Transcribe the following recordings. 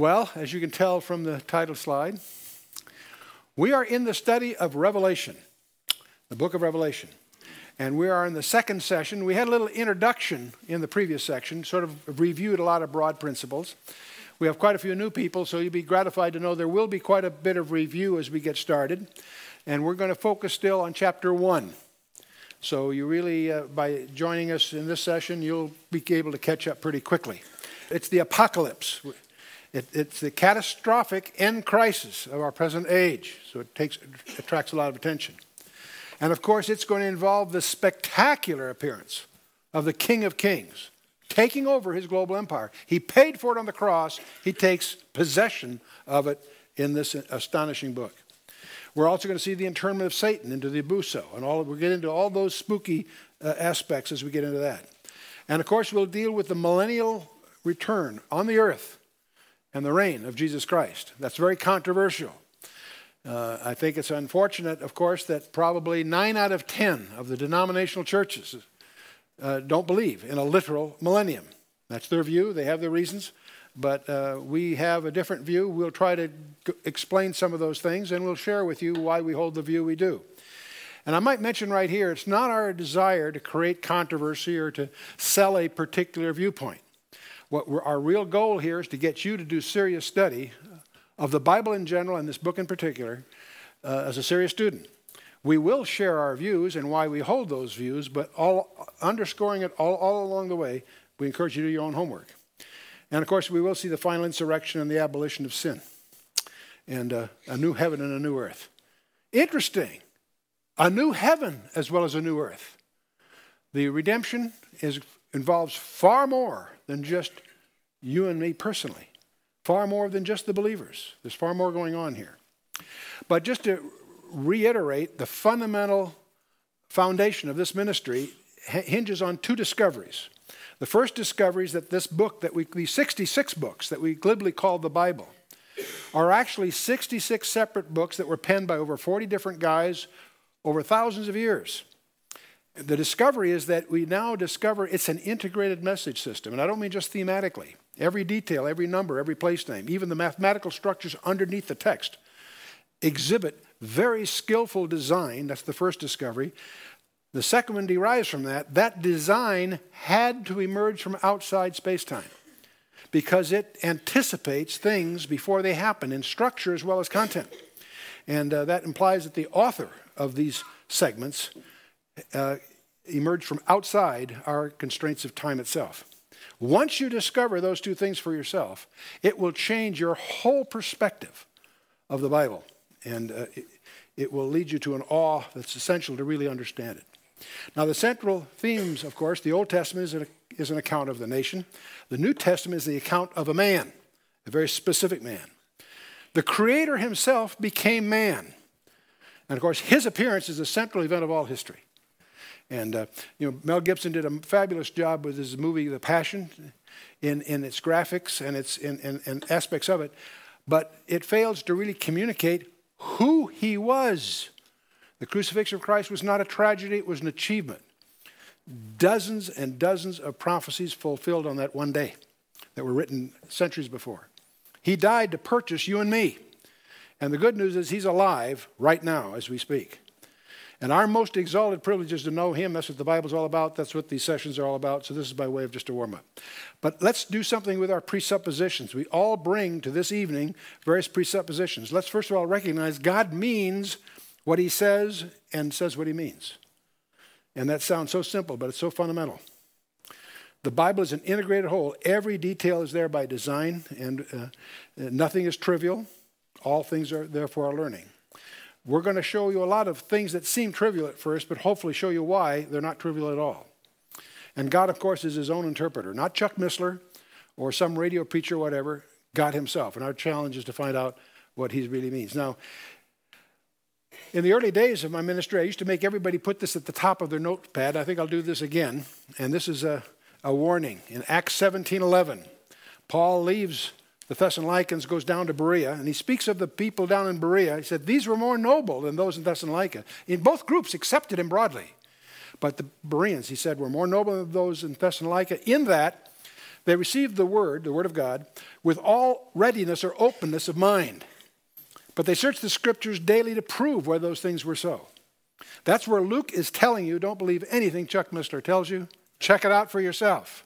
Well, as you can tell from the title slide, we are in the study of Revelation, the book of Revelation. And we are in the second session. We had a little introduction in the previous section, sort of reviewed a lot of broad principles. We have quite a few new people, so you'll be gratified to know there will be quite a bit of review as we get started. And we're going to focus still on chapter 1. So you really, uh, by joining us in this session, you'll be able to catch up pretty quickly. It's the apocalypse. It, it's the catastrophic end crisis of our present age. So it takes, attracts a lot of attention. And of course, it's going to involve the spectacular appearance of the King of Kings taking over his global empire. He paid for it on the cross. He takes possession of it in this astonishing book. We're also going to see the internment of Satan into the abuso, and all, we'll get into all those spooky uh, aspects as we get into that. And of course, we'll deal with the millennial return on the earth and the reign of Jesus Christ. That's very controversial. Uh, I think it's unfortunate, of course, that probably nine out of ten of the denominational churches uh, don't believe in a literal millennium. That's their view, they have their reasons. But uh, we have a different view. We'll try to explain some of those things and we'll share with you why we hold the view we do. And I might mention right here it's not our desire to create controversy or to sell a particular viewpoint. What our real goal here is to get you to do serious study of the Bible in general and this book in particular uh, as a serious student. We will share our views and why we hold those views, but all underscoring it all, all along the way, we encourage you to do your own homework. And of course, we will see the final insurrection and the abolition of sin and uh, a new heaven and a new earth. Interesting. A new heaven as well as a new earth. The redemption is, involves far more than just you and me personally, far more than just the believers. There's far more going on here. But just to reiterate, the fundamental foundation of this ministry hinges on two discoveries. The first discovery is that this book, that we, these 66 books that we glibly call the Bible, are actually 66 separate books that were penned by over 40 different guys over thousands of years. The discovery is that we now discover it's an integrated message system, and I don't mean just thematically. Every detail, every number, every place name, even the mathematical structures underneath the text exhibit very skillful design. That's the first discovery. The second one derives from that. That design had to emerge from outside space-time because it anticipates things before they happen in structure as well as content. And uh, that implies that the author of these segments uh, emerged from outside our constraints of time itself. Once you discover those two things for yourself, it will change your whole perspective of the Bible. And uh, it, it will lead you to an awe that's essential to really understand it. Now, the central themes, of course, the Old Testament is an, is an account of the nation. The New Testament is the account of a man, a very specific man. The Creator himself became man. And of course, his appearance is the central event of all history. And, uh, you know, Mel Gibson did a fabulous job with his movie, The Passion, in, in its graphics and its in, in, in aspects of it. But it fails to really communicate who he was. The crucifixion of Christ was not a tragedy, it was an achievement. Dozens and dozens of prophecies fulfilled on that one day that were written centuries before. He died to purchase you and me. And the good news is he's alive right now as we speak. And our most exalted privilege is to know him. That's what the Bible's all about. That's what these sessions are all about. So this is by way of just a warm up. But let's do something with our presuppositions. We all bring to this evening various presuppositions. Let's first of all recognize God means what he says and says what he means. And that sounds so simple, but it's so fundamental. The Bible is an integrated whole. Every detail is there by design, and uh, nothing is trivial. All things are there for our learning. We're going to show you a lot of things that seem trivial at first, but hopefully show you why they're not trivial at all. And God, of course, is his own interpreter, not Chuck Missler or some radio preacher or whatever, God himself. And our challenge is to find out what he really means. Now, in the early days of my ministry, I used to make everybody put this at the top of their notepad. I think I'll do this again. And this is a, a warning. In Acts 17 11, Paul leaves the Thessalonians, goes down to Berea, and he speaks of the people down in Berea. He said, These were more noble than those in Thessalonica. In both groups accepted him broadly. But the Bereans, he said, were more noble than those in Thessalonica, in that they received the word, the word of God, with all readiness or openness of mind. But they searched the scriptures daily to prove whether those things were so. That's where Luke is telling you don't believe anything Chuck Missler tells you. Check it out for yourself.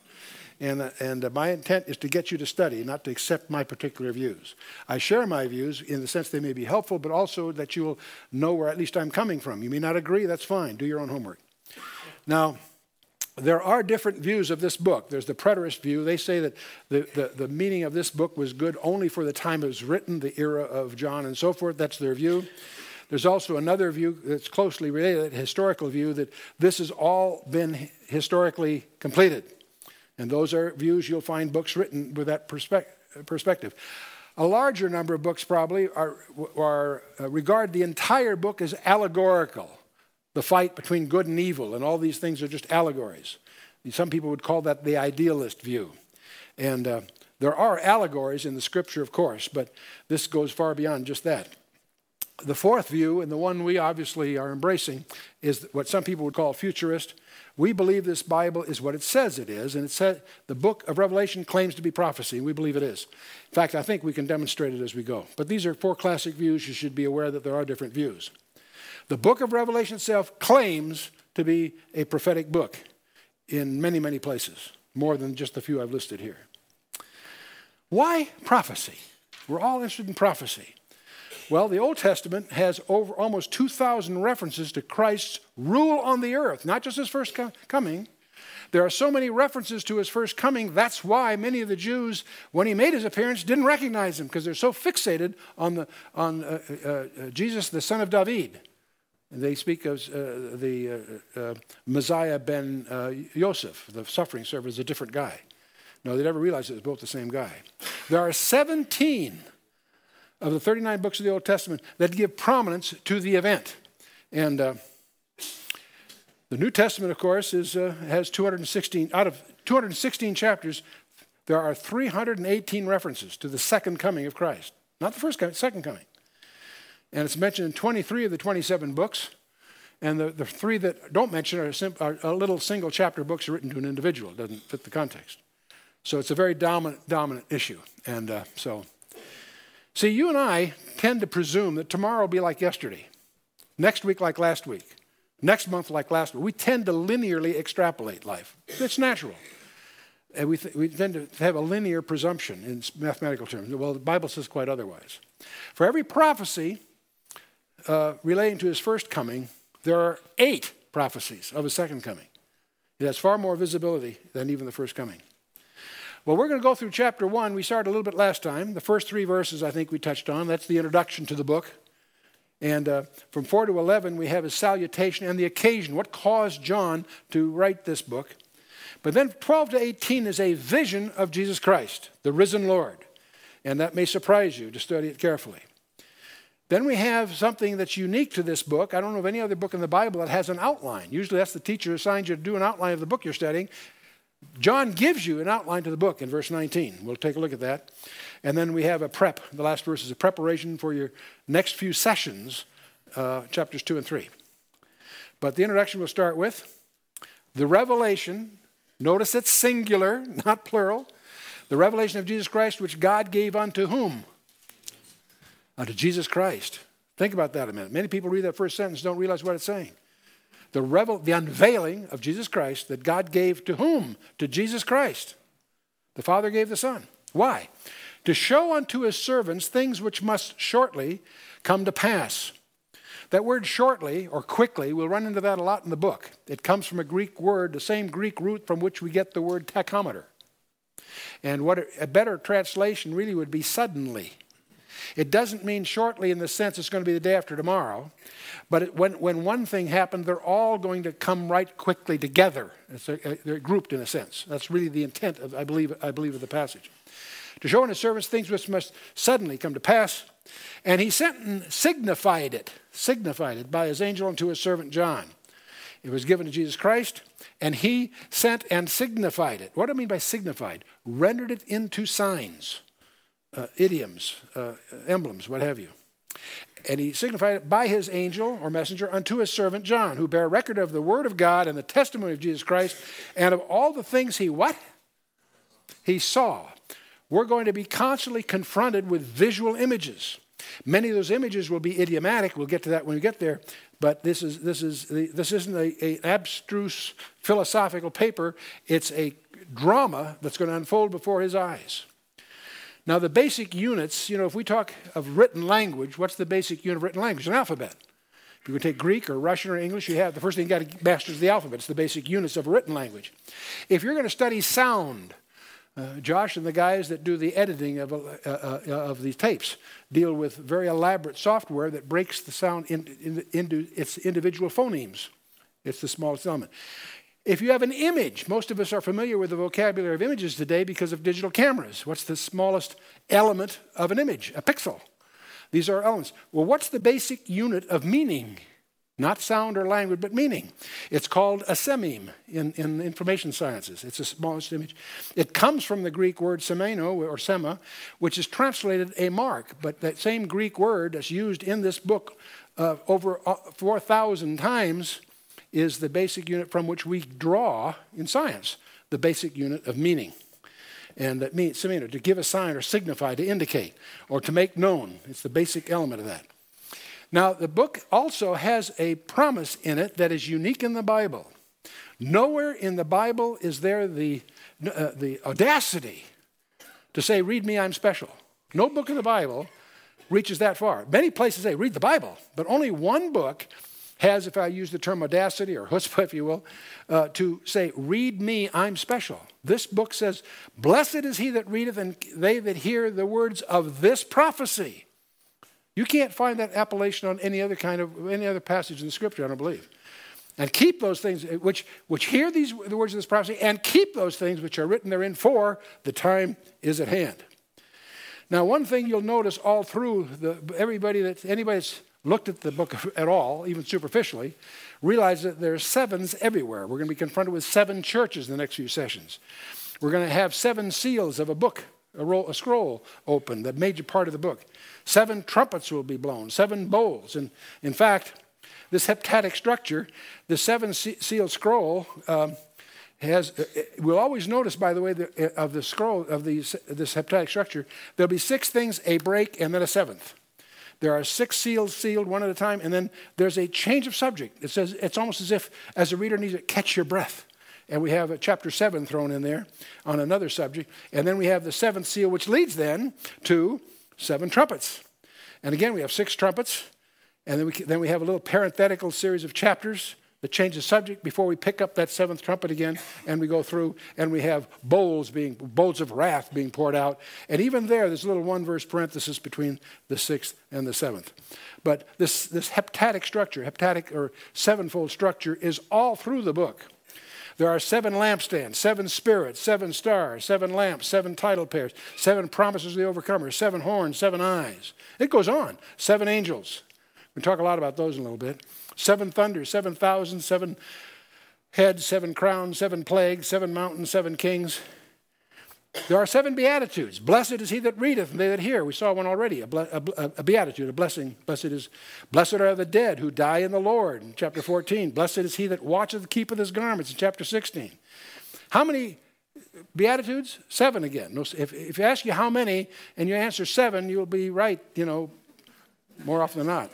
And, and my intent is to get you to study, not to accept my particular views. I share my views in the sense they may be helpful, but also that you'll know where at least I'm coming from. You may not agree, that's fine. Do your own homework. Now, there are different views of this book. There's the preterist view. They say that the, the, the, meaning of this book was good only for the time it was written, the era of John and so forth. That's their view. There's also another view that's closely related, historical view, that this has all been historically completed. And those are views you'll find books written with that perspective. A larger number of books probably are, are uh, regard the entire book as allegorical. The fight between good and evil, and all these things are just allegories. Some people would call that the idealist view. And uh, there are allegories in the scripture, of course, but this goes far beyond just that. The fourth view, and the one we obviously are embracing, is what some people would call futurist. We believe this Bible is what it says it is, and it said the book of Revelation claims to be prophecy, and we believe it is. In fact, I think we can demonstrate it as we go. But these are four classic views. You should be aware that there are different views. The book of Revelation itself claims to be a prophetic book in many, many places, more than just the few I've listed here. Why prophecy? We're all interested in prophecy. Well, the Old Testament has over almost 2,000 references to Christ's rule on the earth, not just his first coming. There are so many references to his first coming. That's why many of the Jews, when he made his appearance, didn't recognize him because they're so fixated on, the, on uh, uh, uh, Jesus, the son of David. They speak of uh, the uh, uh, Messiah ben Yosef, the suffering servant, is a different guy. No, they never realized it was both the same guy. There are 17 of the 39 books of the Old Testament that give prominence to the event. And uh, the New Testament, of course, is, uh, has 216, out of 216 chapters, there are 318 references to the second coming of Christ. Not the first coming, second coming. And it's mentioned in 23 of the 27 books. And the, the three that don't mention are, sim- are, little single chapter books written to an individual. It doesn't fit the context. So it's a very dominant, dominant issue. And uh, so See, you and I tend to presume that tomorrow will be like yesterday, next week like last week, next month like last week. We tend to linearly extrapolate life. It's natural. And we, we tend to have a linear presumption in mathematical terms. Well, the Bible says quite otherwise. For every prophecy uh, relating to his first coming, there are eight prophecies of his second coming. It has far more visibility than even the first coming. Well, we're going to go through chapter one. We started a little bit last time. The first three verses I think we touched on. That's the introduction to the book. And uh, from 4 to 11, we have his salutation and the occasion, what caused John to write this book. But then 12 to 18 is a vision of Jesus Christ, the risen Lord. And that may surprise you to study it carefully. Then we have something that's unique to this book. I don't know of any other book in the Bible that has an outline. Usually that's the teacher assigns you to do an outline of the book you're studying. John gives you an outline to the book in verse 19. We'll take a look at that. And then we have a prep. The last verse is a preparation for your next few sessions, uh, chapters 2 and 3. But the introduction will start with the revelation. Notice it's singular, not plural. The revelation of Jesus Christ, which God gave unto whom? Unto Jesus Christ. Think about that a minute. Many people read that first sentence don't realize what it's saying the, revel- the unveiling of Jesus Christ that God gave to whom? To Jesus Christ. The Father gave the Son. Why? To show unto his servants things which must shortly come to pass. That word shortly or quickly, we'll run into that a lot in the book. It comes from a Greek word, the same Greek root from which we get the word tachometer. And what a better translation really would be suddenly. It doesn't mean shortly in the sense it's going to be the day after tomorrow, but it, when, when one thing happened, they're all going to come right quickly together. A, they're grouped in a sense. That's really the intent, of, I, believe, I believe, of the passage. To show in his servants things which must suddenly come to pass. And he sent and signified it, signified it by his angel unto his servant John. It was given to Jesus Christ, and he sent and signified it. What do I mean by signified? Rendered it into signs uh, idioms, uh, emblems, what have you. And he signified it by his angel or messenger unto his servant John, who bare record of the word of God and the testimony of Jesus Christ, and of all the things he what? he saw. We're going to be constantly confronted with visual images. Many of those images will be idiomatic. We'll get to that when we get there. But this, is, this, is, this isn't an abstruse philosophical paper, it's a drama that's going to unfold before his eyes. Now, the basic units, you know, if we talk of written language, what's the basic unit of written language? An alphabet. If you take Greek or Russian or English, you have the first thing you got to master is the alphabet. It's the basic units of written language. If you're going to study sound, uh, Josh and the guys that do the editing of, uh, uh, uh, of these tapes deal with very elaborate software that breaks the sound in, in, into its individual phonemes. It's the smallest element. If you have an image, most of us are familiar with the vocabulary of images today because of digital cameras. What's the smallest element of an image? A pixel. These are elements. Well, what's the basic unit of meaning? Not sound or language, but meaning. It's called a sememe in, in information sciences. It's the smallest image. It comes from the Greek word semaino or sema, which is translated a mark. But that same Greek word that's used in this book uh, over uh, 4,000 times is the basic unit from which we draw in science, the basic unit of meaning. And that means to give a sign or signify, to indicate, or to make known. It's the basic element of that. Now, the book also has a promise in it that is unique in the Bible. Nowhere in the Bible is there the, uh, the audacity to say, Read me, I'm special. No book in the Bible reaches that far. Many places say, Read the Bible, but only one book has, if I use the term audacity or chutzpah, if you will, uh, to say, Read me, I'm special. This book says, Blessed is he that readeth, and they that hear the words of this prophecy. You can't find that appellation on any other kind of any other passage in the scripture, I don't believe. And keep those things which which hear these the words of this prophecy, and keep those things which are written therein for the time is at hand. Now, one thing you'll notice all through the everybody that anybody that's looked at the book at all, even superficially, realize that there are sevens everywhere. We're going to be confronted with seven churches in the next few sessions. We're going to have seven seals of a book, a, roll, a scroll open, the major part of the book. Seven trumpets will be blown, seven bowls. And in fact, this heptadic structure, the seven sealed scroll, um, has, uh, uh, we'll always notice, by the way, the, uh, of the scroll of these, this heptadic structure, there'll be six things, a break, and then a seventh. There are six seals sealed one at a time, and then there's a change of subject. It says it's almost as if, as a reader needs to catch your breath. And we have a chapter seven thrown in there on another subject. And then we have the seventh seal, which leads then to seven trumpets. And again, we have six trumpets, and then we, then we have a little parenthetical series of chapters that change the subject before we pick up that seventh trumpet again, and we go through, and we have bowls being bowls of wrath being poured out. And even there, there's a little one verse parenthesis between the sixth and the seventh. But this, this heptadic structure, heptadic or sevenfold structure, is all through the book. There are seven lampstands, seven spirits, seven stars, seven lamps, seven title pairs, seven promises of the overcomer, seven horns, seven eyes. It goes on. Seven angels. We talk a lot about those in a little bit. Seven thunders, seven thousand, seven heads, seven crowns, seven plagues, seven mountains, seven kings. There are seven beatitudes. Blessed is he that readeth, and they that hear. We saw one already, a, a, a, beatitude, a blessing. Blessed is, blessed are the dead who die in the Lord, in chapter 14. Blessed is he that watcheth, keepeth his garments, in chapter 16. How many beatitudes? Seven again. If, if you ask you how many, and you answer seven, you'll be right, you know, more often than not.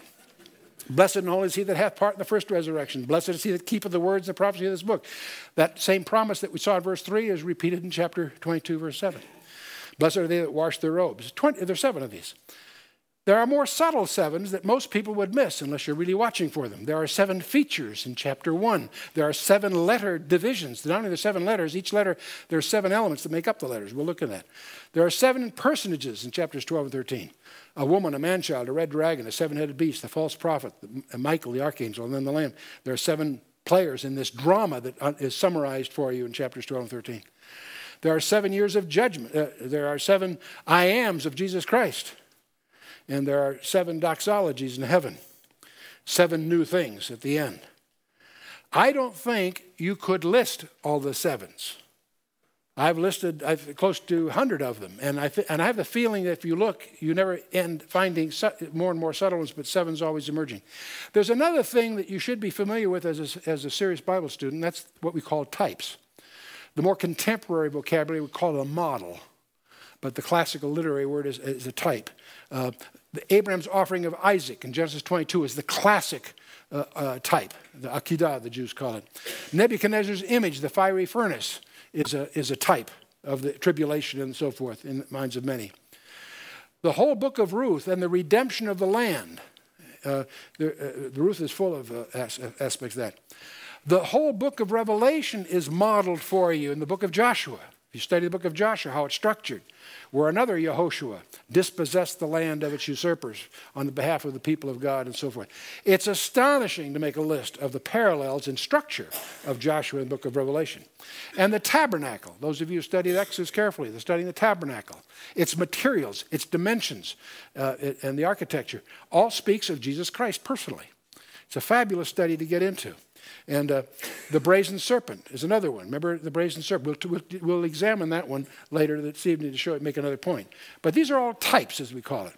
Blessed and holy is he that hath part in the first resurrection. Blessed is he that keepeth the words and the prophecy of this book. That same promise that we saw in verse 3 is repeated in chapter 22, verse 7. Blessed are they that wash their robes. 20, there are seven of these. There are more subtle sevens that most people would miss unless you're really watching for them. There are seven features in chapter one. There are seven letter divisions. Not only are seven letters, each letter, there are seven elements that make up the letters. We'll look at that. There are seven personages in chapters 12 and 13 a woman, a man child, a red dragon, a seven headed beast, the false prophet, Michael, the archangel, and then the lamb. There are seven players in this drama that uh, summarized for you in chapters 12 and 13. There are seven years of judgment. Uh, there are seven I ams of Jesus Christ. And there are seven doxologies in heaven, seven new things at the end. I don't think you could list all the sevens. I've listed I've, close to 100 of them. And I, th- and I have the feeling that if you look, you never end finding su- more and more subtle ones, but seven's always emerging. There's another thing that you should be familiar with as a, as a serious Bible student. That's what we call types. The more contemporary vocabulary would call it a model, but the classical literary word is, is a type. Uh, Abraham's offering of Isaac in Genesis 22 is the classic uh, uh, type, the Akedah, the Jews call it. Nebuchadnezzar's image, the fiery furnace, is a, is a type of the tribulation and so forth in the minds of many. The whole book of Ruth and the redemption of the land, uh, the, uh, Ruth is full of uh, aspects of that. The whole book of Revelation is modeled for you in the book of Joshua. If you study the book of Joshua, how it's structured, where another Yehoshua dispossessed the land of its usurpers on the behalf of the people of God and so forth. It's astonishing to make a list of the parallels in structure of Joshua and the book of Revelation. And the tabernacle, those of you who studied Exodus carefully, they're studying the tabernacle, its materials, its dimensions, uh, and the architecture, all speaks of Jesus Christ personally. It's a fabulous study to get into. And uh, the brazen serpent is another one. Remember the brazen serpent? We'll, we'll, we'll, examine that one later this evening to show it, make another point. But these are all types, as we call it.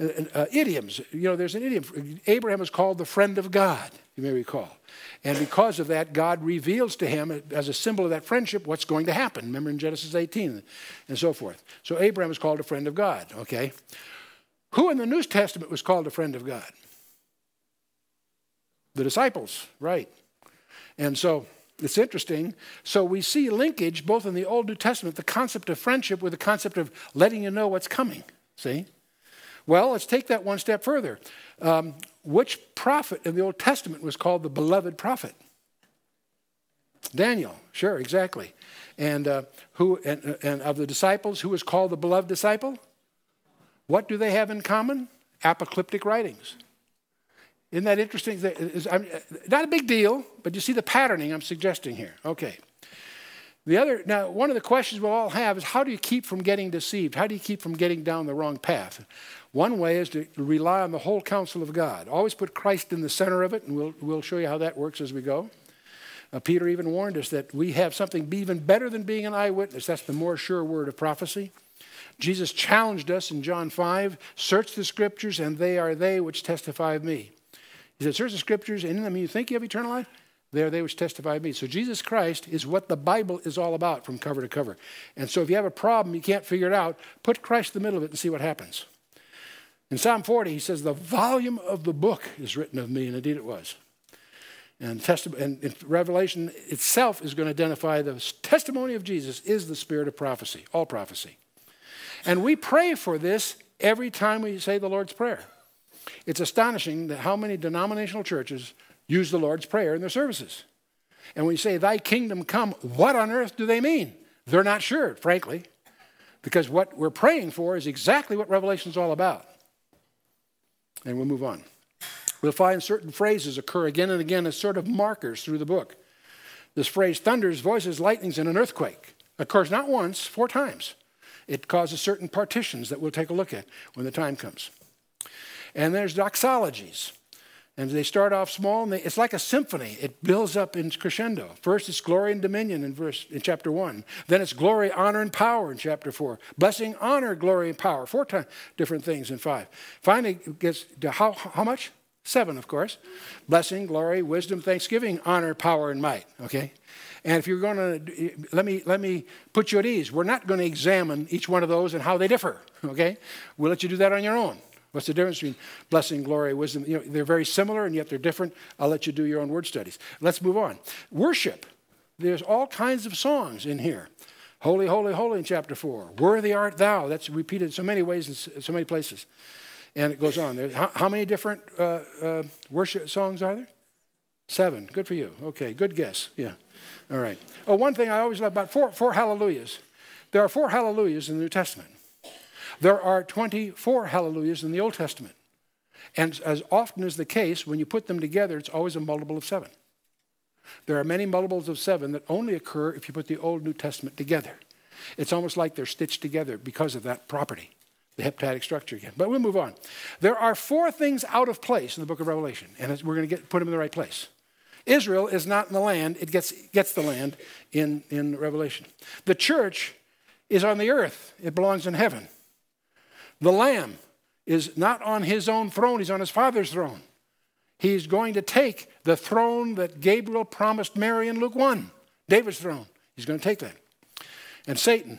Uh, uh, idioms. You know, there's an idiom. Abraham is called the friend of God, you may recall. And because of that, God reveals to him, as a symbol of that friendship, what's going to happen. Remember in Genesis 18 and so forth. So Abraham is called a friend of God, okay? Who in the New Testament was called a friend of God? The disciples, right. And so it's interesting. So we see linkage both in the Old New Testament, the concept of friendship with the concept of letting you know what's coming. See? Well, let's take that one step further. Um, which prophet in the Old Testament was called the beloved prophet? Daniel, sure, exactly. And uh, who and, and of the disciples, who was called the beloved disciple? What do they have in common? Apocalyptic writings. Isn't that interesting? Not a big deal, but you see the patterning I'm suggesting here. Okay. The other, now, one of the questions we'll all have is how do you keep from getting deceived? How do you keep from getting down the wrong path? One way is to rely on the whole counsel of God. Always put Christ in the center of it, and we'll, we'll show you how that works as we go. Uh, Peter even warned us that we have something even better than being an eyewitness. That's the more sure word of prophecy. Jesus challenged us in John 5 search the scriptures, and they are they which testify of me. He said, Search the scriptures, and in them you think you have eternal life. They are they which testify of me. So Jesus Christ is what the Bible is all about from cover to cover. And so if you have a problem, you can't figure it out, put Christ in the middle of it and see what happens. In Psalm 40, he says, The volume of the book is written of me, and indeed it was. And, and Revelation itself is going to identify the testimony of Jesus is the spirit of prophecy, all prophecy. And we pray for this every time we say the Lord's Prayer. It's astonishing that how many denominational churches use the Lord's Prayer in their services. And when you say, Thy kingdom come, what on earth do they mean? They're not sure, frankly, because what we're praying for is exactly what Revelation is all about. And we'll move on. We'll find certain phrases occur again and again as sort of markers through the book. This phrase, thunders, voices, lightnings, and an earthquake, occurs not once, four times. It causes certain partitions that we'll take a look at when the time comes. And there's doxologies. And they start off small, and they, it's like a symphony. It builds up in crescendo. First, it's glory and dominion in verse in chapter one. Then it's glory, honor, and power in chapter four. Blessing, honor, glory, and power. Four times different things in five. Finally, it gets to how, how much? Seven, of course. Blessing, glory, wisdom, thanksgiving, honor, power, and might. Okay. And if you're going to let me let me put you at ease. We're not going to examine each one of those and how they differ. Okay. We'll let you do that on your own. What's the difference between blessing, glory, wisdom? You know, they're very similar and yet they're different. I'll let you do your own word studies. Let's move on. Worship. There's all kinds of songs in here. Holy, holy, holy in chapter 4. Worthy art thou. That's repeated so many ways in so many places. And it goes on. There's, how, how many different uh, uh, worship songs are there? Seven. Good for you. Okay, good guess. Yeah. All right. Oh, one thing I always love about four, four hallelujahs. There are four hallelujahs in the New Testament. There are 24 hallelujahs in the Old Testament. And as often is the case, when you put them together, it's always a multiple of seven. There are many multiples of seven that only occur if you put the Old New Testament together. It's almost like they're stitched together because of that property, the heptadic structure again. But we'll move on. There are four things out of place in the book of Revelation, and we're going to get, put them in the right place. Israel is not in the land, it gets, gets the land in, in Revelation. The church is on the earth, it belongs in heaven. The Lamb is not on his own throne, he's on his Father's throne. He's going to take the throne that Gabriel promised Mary in Luke 1, David's throne. He's going to take that. And Satan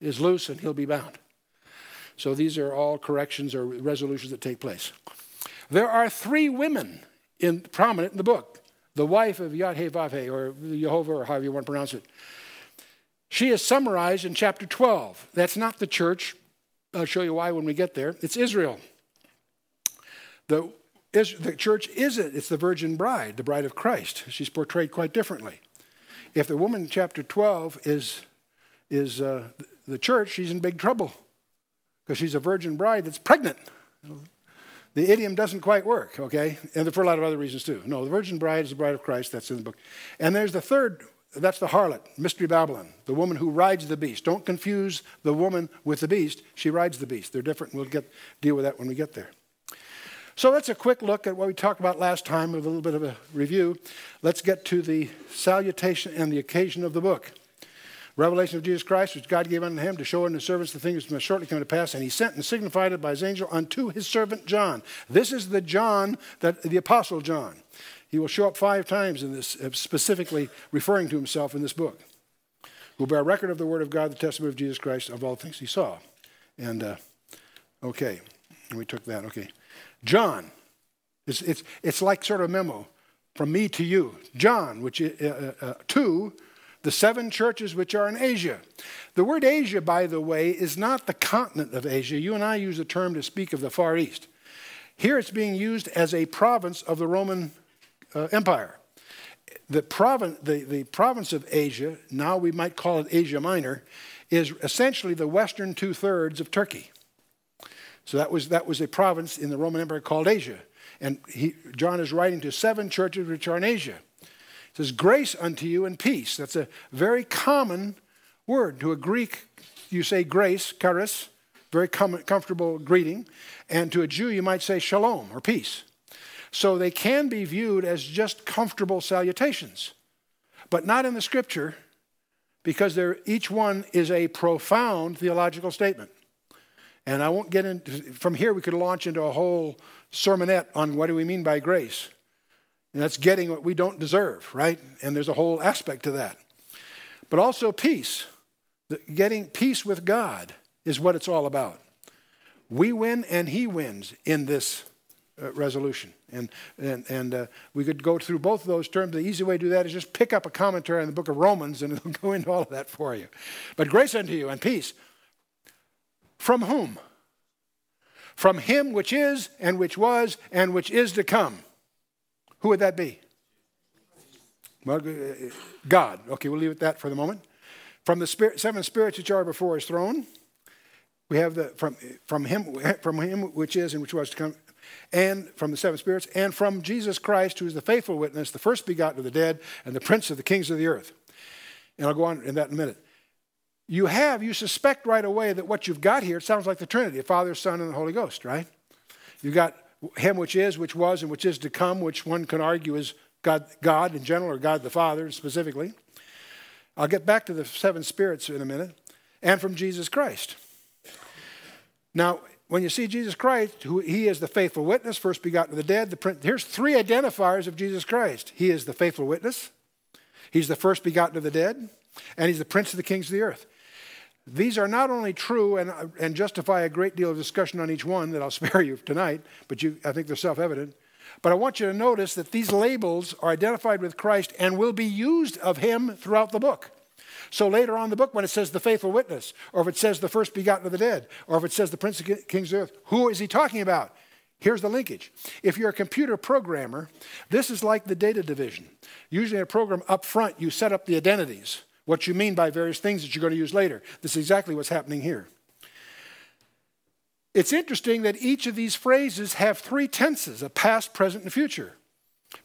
is loose and he'll be bound. So these are all corrections or resolutions that take place. There are three women in, prominent in the book. The wife of Yahweh or Jehovah, or however you want to pronounce it. She is summarized in chapter 12. That's not the church. I'll show you why when we get there. It's Israel. The, is, the church isn't, It's the virgin bride, the bride of Christ. She's portrayed quite differently. If the woman in chapter 12 is, is uh, the church, she's in big trouble because she's a virgin bride that's pregnant. The idiom doesn't quite work, okay? And for a lot of other reasons too. No, the virgin bride is the bride of Christ. That's in the book. And there's the third that's the harlot, Mystery Babylon, the woman who rides the beast. Don't confuse the woman with the beast. She rides the beast. They're different. We'll get, deal with that when we get there. So that's a quick look at what we talked about last time with a little bit of a review. Let's get to the salutation and the occasion of the book. Revelation of Jesus Christ, which God gave unto him to show unto his servants the things which must shortly come to pass, and he sent and signified it by his angel unto his servant John. This is the John that the apostle John. He will show up five times in this, uh, specifically referring to himself in this book. Who bear record of the word of God, the testimony of Jesus Christ, of all things he saw. And, uh, okay, we took that, okay. John, it's, it's, it's like sort of a memo from me to you. John, which uh, uh, uh, to the seven churches which are in Asia. The word Asia, by the way, is not the continent of Asia. You and I use the term to speak of the Far East. Here it's being used as a province of the Roman uh, Empire. The, province, the, the province of Asia, now we might call it Asia Minor, is essentially the western two thirds of Turkey. So that was, that was a province in the Roman Empire called Asia. And he, John is writing to seven churches which are in Asia. It says, Grace unto you and peace. That's a very common word. To a Greek, you say grace, charis, very com- comfortable greeting. And to a Jew, you might say shalom or peace. So they can be viewed as just comfortable salutations, but not in the scripture because each one is a profound theological statement. And I won't get into, from here, we could launch into a whole sermonette on what do we mean by grace. And that's getting what we don't deserve, right? And there's a whole aspect to that. But also peace. Getting peace with God is what it's all about. We win and He wins in this uh, resolution. And, and, and uh, we could go through both of those terms. The easy way to do that is just pick up a commentary on the book of Romans and it'll go into all of that for you. But grace unto you and peace. From whom? From him which is, and which was, and which is to come. Who would that be? Well, uh, God. Okay, we'll leave it at that for the moment. From the spirit, seven spirits which are before his throne. We have the from from him from him which is and which was to come and from the seven spirits, and from Jesus Christ, who is the faithful witness, the first begotten of the dead, and the prince of the kings of the earth. And I'll go on in that in a minute. You have, you suspect right away that what you've got here, it sounds like the Trinity, Father, Son, and the Holy Ghost, right? You've got him which is, which was, and which is to come, which one can argue is God, God in general, or God the Father specifically. I'll get back to the seven spirits in a minute, and from Jesus Christ. Now, when you see Jesus Christ, who he is the faithful witness, first begotten of the dead. The, here's three identifiers of Jesus Christ. He is the faithful witness. He's the first begotten of the dead, and he's the prince of the kings of the earth. These are not only true and, and justify a great deal of discussion on each one that I'll spare you tonight, but you, I think they're self evident. But I want you to notice that these labels are identified with Christ and will be used of him throughout the book. So later on in the book, when it says the faithful witness, or if it says the first begotten of the dead, or if it says the prince of kings of earth, who is he talking about? Here's the linkage. If you're a computer programmer, this is like the data division. Usually in a program up front, you set up the identities, what you mean by various things that you're going to use later. This is exactly what's happening here. It's interesting that each of these phrases have three tenses, a past, present, and future.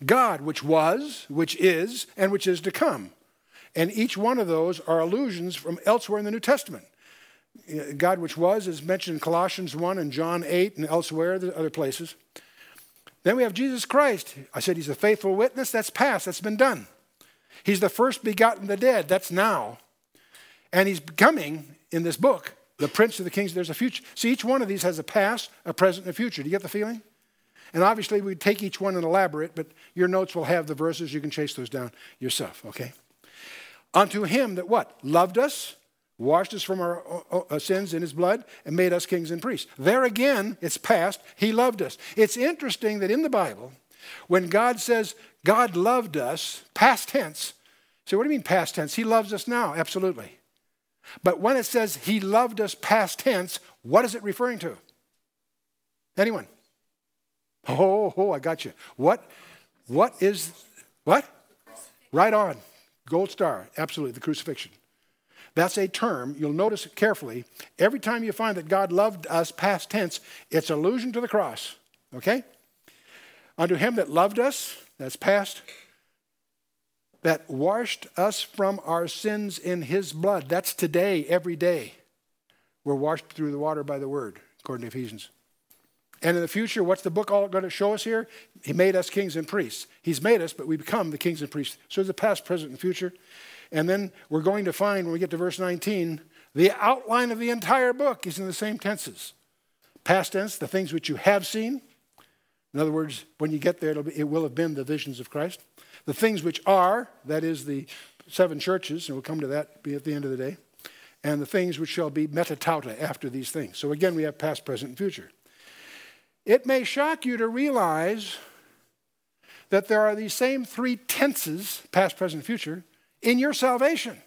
God, which was, which is, and which is to come. And each one of those are allusions from elsewhere in the New Testament. God, which was, is mentioned in Colossians 1 and John 8 and elsewhere, other places. Then we have Jesus Christ. I said he's a faithful witness. That's past, that's been done. He's the first begotten of the dead. That's now. And he's coming in this book, the Prince of the Kings. There's a future. See, each one of these has a past, a present, and a future. Do you get the feeling? And obviously, we take each one and elaborate, but your notes will have the verses. You can chase those down yourself, okay? Unto him that what? Loved us, washed us from our uh, uh, sins in his blood, and made us kings and priests. There again, it's past. He loved us. It's interesting that in the Bible, when God says God loved us, past tense, so what do you mean past tense? He loves us now, absolutely. But when it says he loved us past tense, what is it referring to? Anyone? Oh, oh, I got you. What, what is, what? Right on. Gold star, absolutely, the crucifixion. That's a term, you'll notice carefully. Every time you find that God loved us, past tense, it's allusion to the cross. Okay? Unto him that loved us, that's past, that washed us from our sins in his blood. That's today, every day. We're washed through the water by the word, according to Ephesians. And in the future, what's the book all going to show us here? He made us kings and priests. He's made us, but we become the kings and priests. So it's the past, present, and future. And then we're going to find, when we get to verse 19, the outline of the entire book is in the same tenses. Past tense, the things which you have seen. In other words, when you get there, be, it will have been the visions of Christ. The things which are, that is the seven churches, and we'll come to that be at the end of the day. And the things which shall be meta tauta after these things. So again, we have past, present, and future. It may shock you to realize that there are these same three tenses, past, present, future, in your salvation.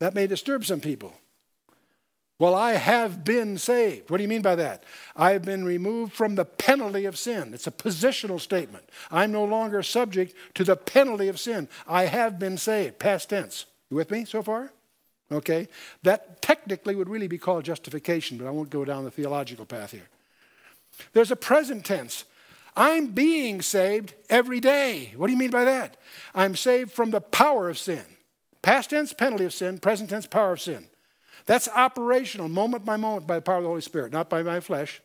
That may disturb some people. Well, I have been saved. What do you mean by that? I have been removed from the penalty of sin. It's a positional statement. I'm no longer subject to the penalty of sin. I have been saved. Past tense. You with me so far? Okay. That technically would really be called justification, but I won't go down the theological path here. There's a present tense. I'm being saved every day. What do you mean by that? I'm saved from the power of sin. Past tense, penalty of sin. Present tense, power of sin. That's operational, moment by moment, by the power of the Holy Spirit, not by my flesh.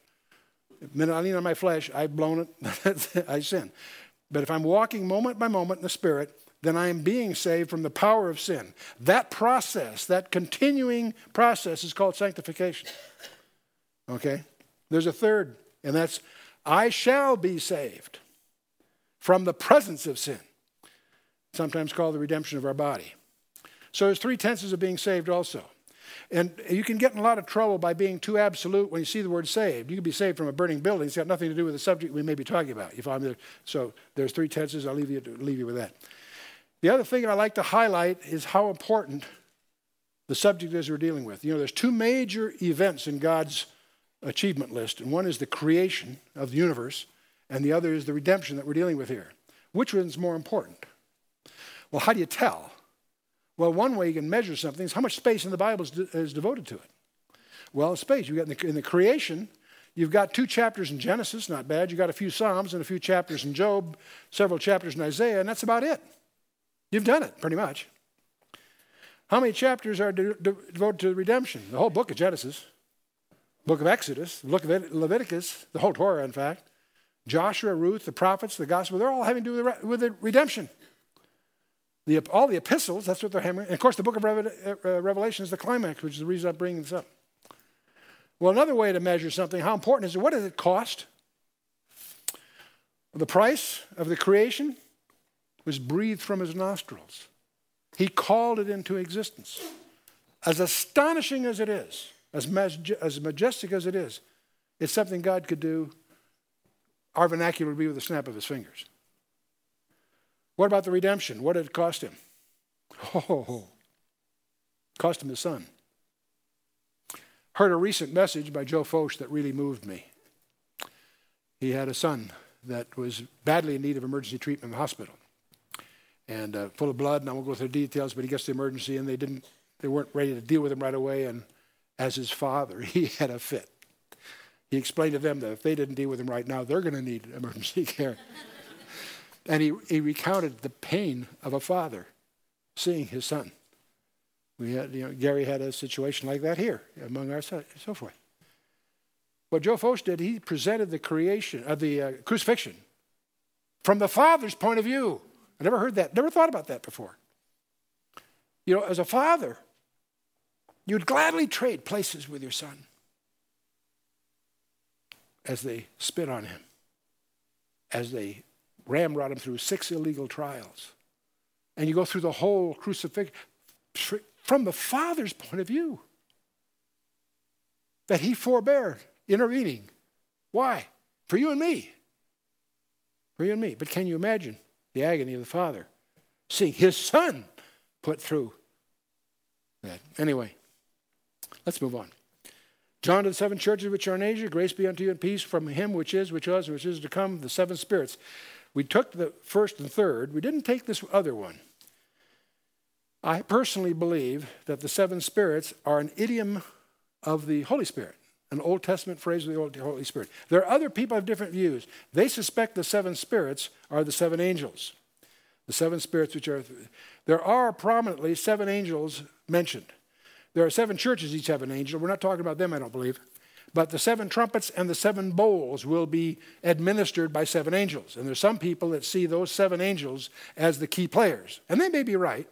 The minute I lean on my flesh, I've blown it, I sin. But if I'm walking moment by moment in the Spirit, then I am being saved from the power of sin. That process, that continuing process, is called sanctification. Okay? There's a third and that's, I shall be saved from the presence of sin, sometimes called the redemption of our body. So there's three tenses of being saved also. And you can get in a lot of trouble by being too absolute when you see the word saved. You can be saved from a burning building. It's got nothing to do with the subject we may be talking about. If I'm there. So there's three tenses. I'll leave you, leave you with that. The other thing I like to highlight is how important the subject is we're dealing with. You know, there's two major events in God's achievement list, and one is the creation of the universe, and the other is the redemption that we're dealing with here. Which one's more important? Well, how do you tell? Well, one way you can measure something is how much space in the Bible is, de- is devoted to it. Well, space. You've got in the, in the creation, you've got two chapters in Genesis, not bad. You've got a few Psalms and a few chapters in Job, several chapters in Isaiah, and that's about it. You've done it, pretty much. How many chapters are de- de- devoted to redemption? The whole book of Genesis book of Exodus, the book of Leviticus, the whole Torah, in fact, Joshua, Ruth, the prophets, the gospel, they're all having to do with with the redemption. The, all the epistles, that's what they're hammering. And of course, the book of uh, Revelation is the climax, which is the reason I'm bringing this up. Well, another way to measure something, how important is it? What does it cost? The price of the creation was breathed from his nostrils. He called it into existence. As astonishing as it is, as, as majestic as it is, it's something God could do. Our vernacular would be with a snap of his fingers. What about the redemption? What did it cost him? Oh, cost him his son. Heard a recent message by Joe Focht that really moved me. He had a son that was badly in need of emergency treatment in the hospital and uh, full of blood. And I won't go through the details, but he gets the emergency and they didn't, they weren't ready to deal with him right away. And as his father, he had a fit. He explained to them that if they didn't deal with him right now, they're going to need emergency care. and he, he recounted the pain of a father seeing his son. We had, you know, Gary had a situation like that here among our so forth. What Joe Focht did, he presented the creation of the uh, crucifixion from the father's point of view. I never heard that, never thought about that before. You know, as a father, You'd gladly trade places with your son as they spit on him, as they ramrod him through six illegal trials, and you go through the whole crucifixion from the Father's point of view. That He forbear intervening. Why? For you and me. For you and me. But can you imagine the agony of the Father seeing His Son put through that? Anyway, let's move on. John to the seven churches which are in Asia, grace be unto you and peace from him which is, which was, which is to come, the seven spirits. We took the first and third. We didn't take this other one. I personally believe that the seven spirits are an idiom of the Holy Spirit, an Old Testament phrase of the Holy Spirit. There are other people have different views. They suspect the seven spirits are the seven angels. The seven spirits which are, there are prominently seven angels mentioned. There are seven churches, each have an angel. We're not talking about them, I don't believe. But the seven trumpets and the seven bowls will be administered by seven angels. And there's some people that see those seven angels as the key players. And they may be right.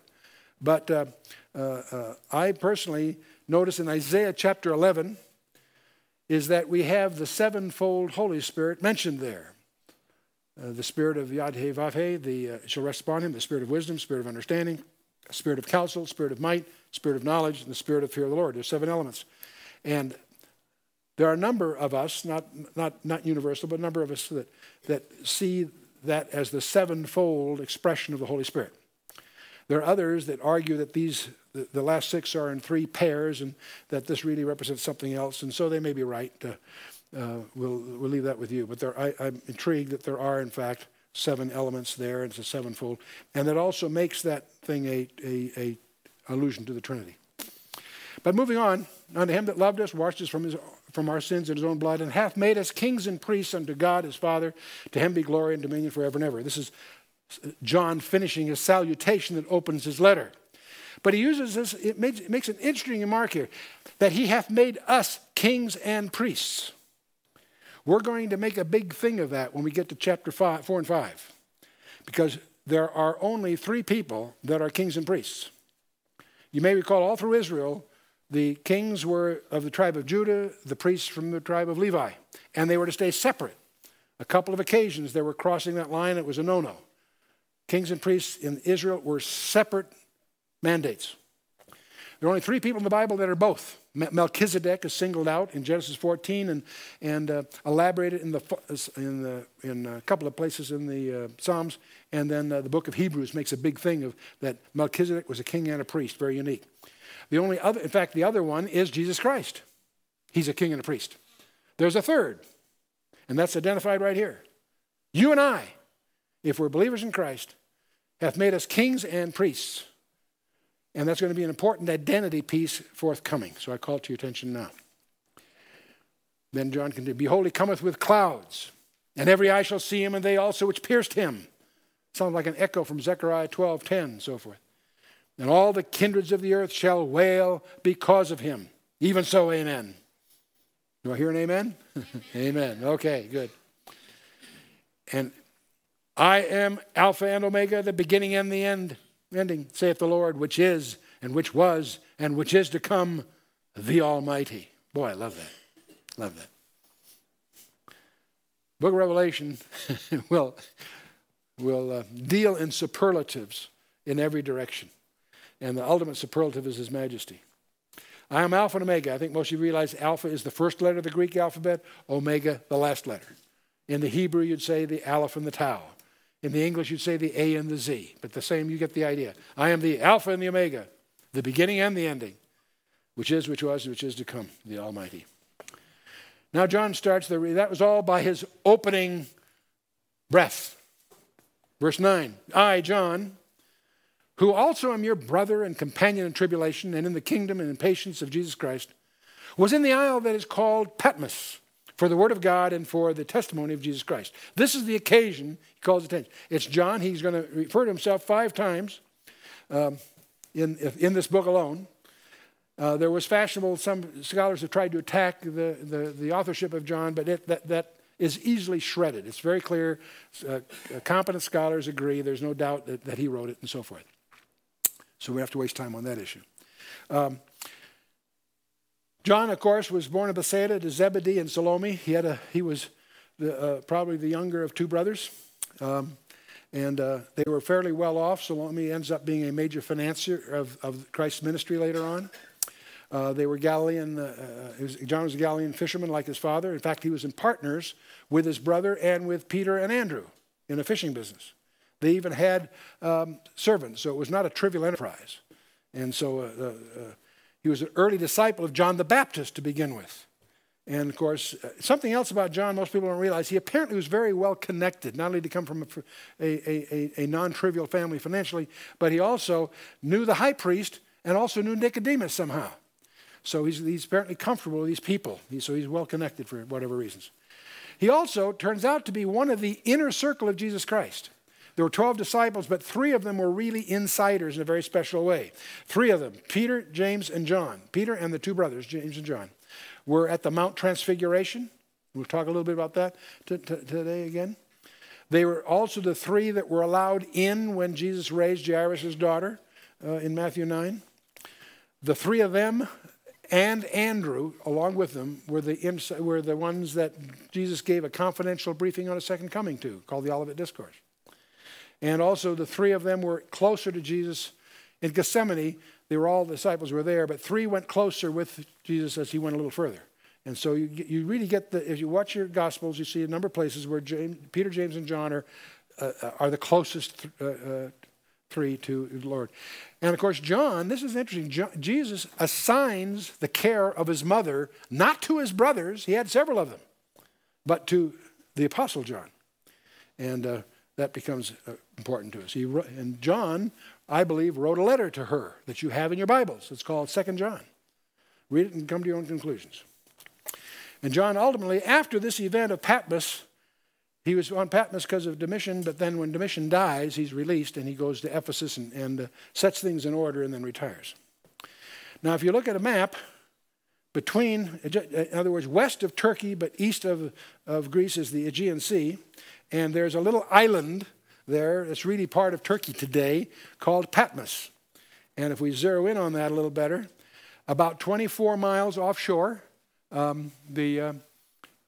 But uh, uh, uh, I personally notice in Isaiah chapter 11 is that we have the sevenfold Holy Spirit mentioned there. Uh, the spirit of Yad-Heh the uh, shall rest upon him, the spirit of wisdom, spirit of understanding, spirit of counsel, spirit of might, spirit of knowledge, and the spirit of fear of the Lord. There's seven elements. And there are a number of us, not, not, not universal, but a number of us that, that see that as the sevenfold expression of the Holy Spirit. There are others that argue that these, the, the last six are in three pairs and that this really represents something else, and so they may be right. Uh, uh, we'll, we'll leave that with you. But there, I, I'm intrigued that there are, in fact, seven elements there. It's a sevenfold. And that also makes that thing a, a, a allusion to the Trinity. But moving on, unto him that loved us, washed us from, his, from our sins in his own blood, and hath made us kings and priests unto God his Father. To him be glory and dominion forever and ever. This is uh, John finishing his salutation that opens his letter. But he uses this, it makes, it makes an interesting remark here that he hath made us kings and priests. We're going to make a big thing of that when we get to chapter five, 4 and 5, because there are only three people that are kings and priests. You may recall all through Israel, the kings were of the tribe of Judah, the priests from the tribe of Levi, and they were to stay separate. A couple of occasions they were crossing that line, it was a no no. Kings and priests in Israel were separate mandates. There are only three people in the Bible that are both. Melchizedek is singled out in Genesis 14 and, and uh, elaborated in, the, in, the, in a couple of places in the uh, Psalms. And then uh, the book of Hebrews makes a big thing of that Melchizedek was a king and a priest, very unique. The only other, in fact, the other one is Jesus Christ. He's a king and a priest. There's a third, and that's identified right here. You and I, if we're believers in Christ, hath made us kings and priests. And that's going to be an important identity piece forthcoming. So I call to your attention now. Then John continued, Behold, he cometh with clouds, and every eye shall see him, and they also which pierced him. Sounds like an echo from Zechariah 12 10, and so forth. And all the kindreds of the earth shall wail because of him. Even so, amen. Do I hear an amen? amen. Okay, good. And I am Alpha and Omega, the beginning and the end, ending, saith the Lord, which is, and which was, and which is to come, the Almighty. Boy, I love that. Love that. Book of Revelation will, will uh, deal in superlatives in every direction. And the ultimate superlative is His Majesty. I am Alpha and Omega. I think most of you realize Alpha is the first letter of the Greek alphabet, Omega, the last letter. In the Hebrew, you'd say the Aleph and the Tau. In the English, you'd say the A and the Z, but the same, you get the idea. I am the Alpha and the Omega, the beginning and the ending, which is, which was, which is to come, the Almighty. Now, John starts, the, that was all by his opening breath. Verse 9 I, John, who also am your brother and companion in tribulation and in the kingdom and in patience of Jesus Christ, was in the isle that is called Patmos for the word of God and for the testimony of Jesus Christ. This is the occasion he calls attention. It's John. He's going to refer to himself five times um, in, in this book alone. Uh, there was fashionable, some scholars have tried to attack the, the, the authorship of John, but it, that, that is easily shredded. It's very clear. Uh, competent scholars agree. There's no doubt that, that he wrote it and so forth. So we have to waste time on that issue. Um, John, of course, was born of Bethsaida to Zebedee and Salome. He, had a, he was the, uh, probably the younger of two brothers. Um, And uh, they were fairly well off. Salome ends up being a major financier of, of Christ's ministry later on. Uh, they were Galilean, uh, uh was, John was a Galilean fisherman like his father. In fact, he was in partners with his brother and with Peter and Andrew in a fishing business. They even had um, servants, so it was not a trivial enterprise. And so uh, he was an early disciple of John the Baptist to begin with. And of course, uh, something else about John most people don't realize, he apparently was very well connected, not only to come from a, a, a, a non trivial family financially, but he also knew the high priest and also knew Nicodemus somehow. So he's, he's apparently comfortable with these people. He, so he's well connected for whatever reasons. He also turns out to be one of the inner circle of Jesus Christ. There were 12 disciples, but three of them were really insiders in a very special way. Three of them, Peter, James, and John, Peter and the two brothers, James and John, were at the Mount Transfiguration. We'll talk a little bit about that today again. They were also the three that were allowed in when Jesus raised Jairus' daughter uh, in Matthew 9. The three of them and Andrew, along with them, were the, were the ones that Jesus gave a confidential briefing on a second coming to, called the Olivet Discourse. And also, the three of them were closer to Jesus in Gethsemane. They were all the disciples were there, but three went closer with Jesus as he went a little further. And so you, you really get the, if you watch your Gospels, you see a number of places where James, Peter, James, and John are, uh, are the closest uh, uh, three to the Lord. And of course, John, this is interesting. John, Jesus assigns the care of his mother not to his brothers, he had several of them, but to the Apostle John. And uh, that becomes important to us. He, and John, I believe, wrote a letter to her that you have in your Bibles. It's called Second John. Read it and come to your own conclusions. And John ultimately, after this event of Patmos, he was on Patmos because of Domitian, but then when Domitian dies, he's released and he goes to Ephesus and, and uh, sets things in order and then retires. Now, if you look at a map, between, in other words, west of Turkey but east of, of Greece is the Aegean Sea, and there's a little island there that's really part of Turkey today called Patmos. And if we zero in on that a little better, about 24 miles offshore, um, the uh,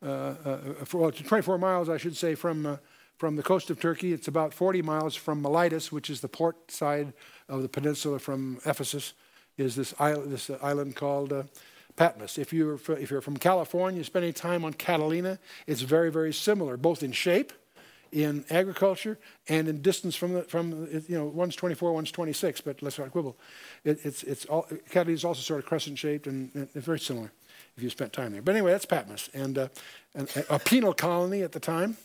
uh, uh, for, well, 24 miles, I should say, from, uh, from the coast of Turkey. It's about 40 miles from Miletus, which is the port side of the peninsula from Ephesus, is this island, this island called Patmos. If you're, if you're from California, you spend any time on Catalina, it's very, very similar, both in shape, in agriculture, and in distance from, the, from you know, one's 24, one's 26, but let's not quibble. It, it's, it's all, Catalina is also sort of crescent shaped and, and very similar if you spent time there. But anyway, that's Patmos, and uh, a penal colony at the time.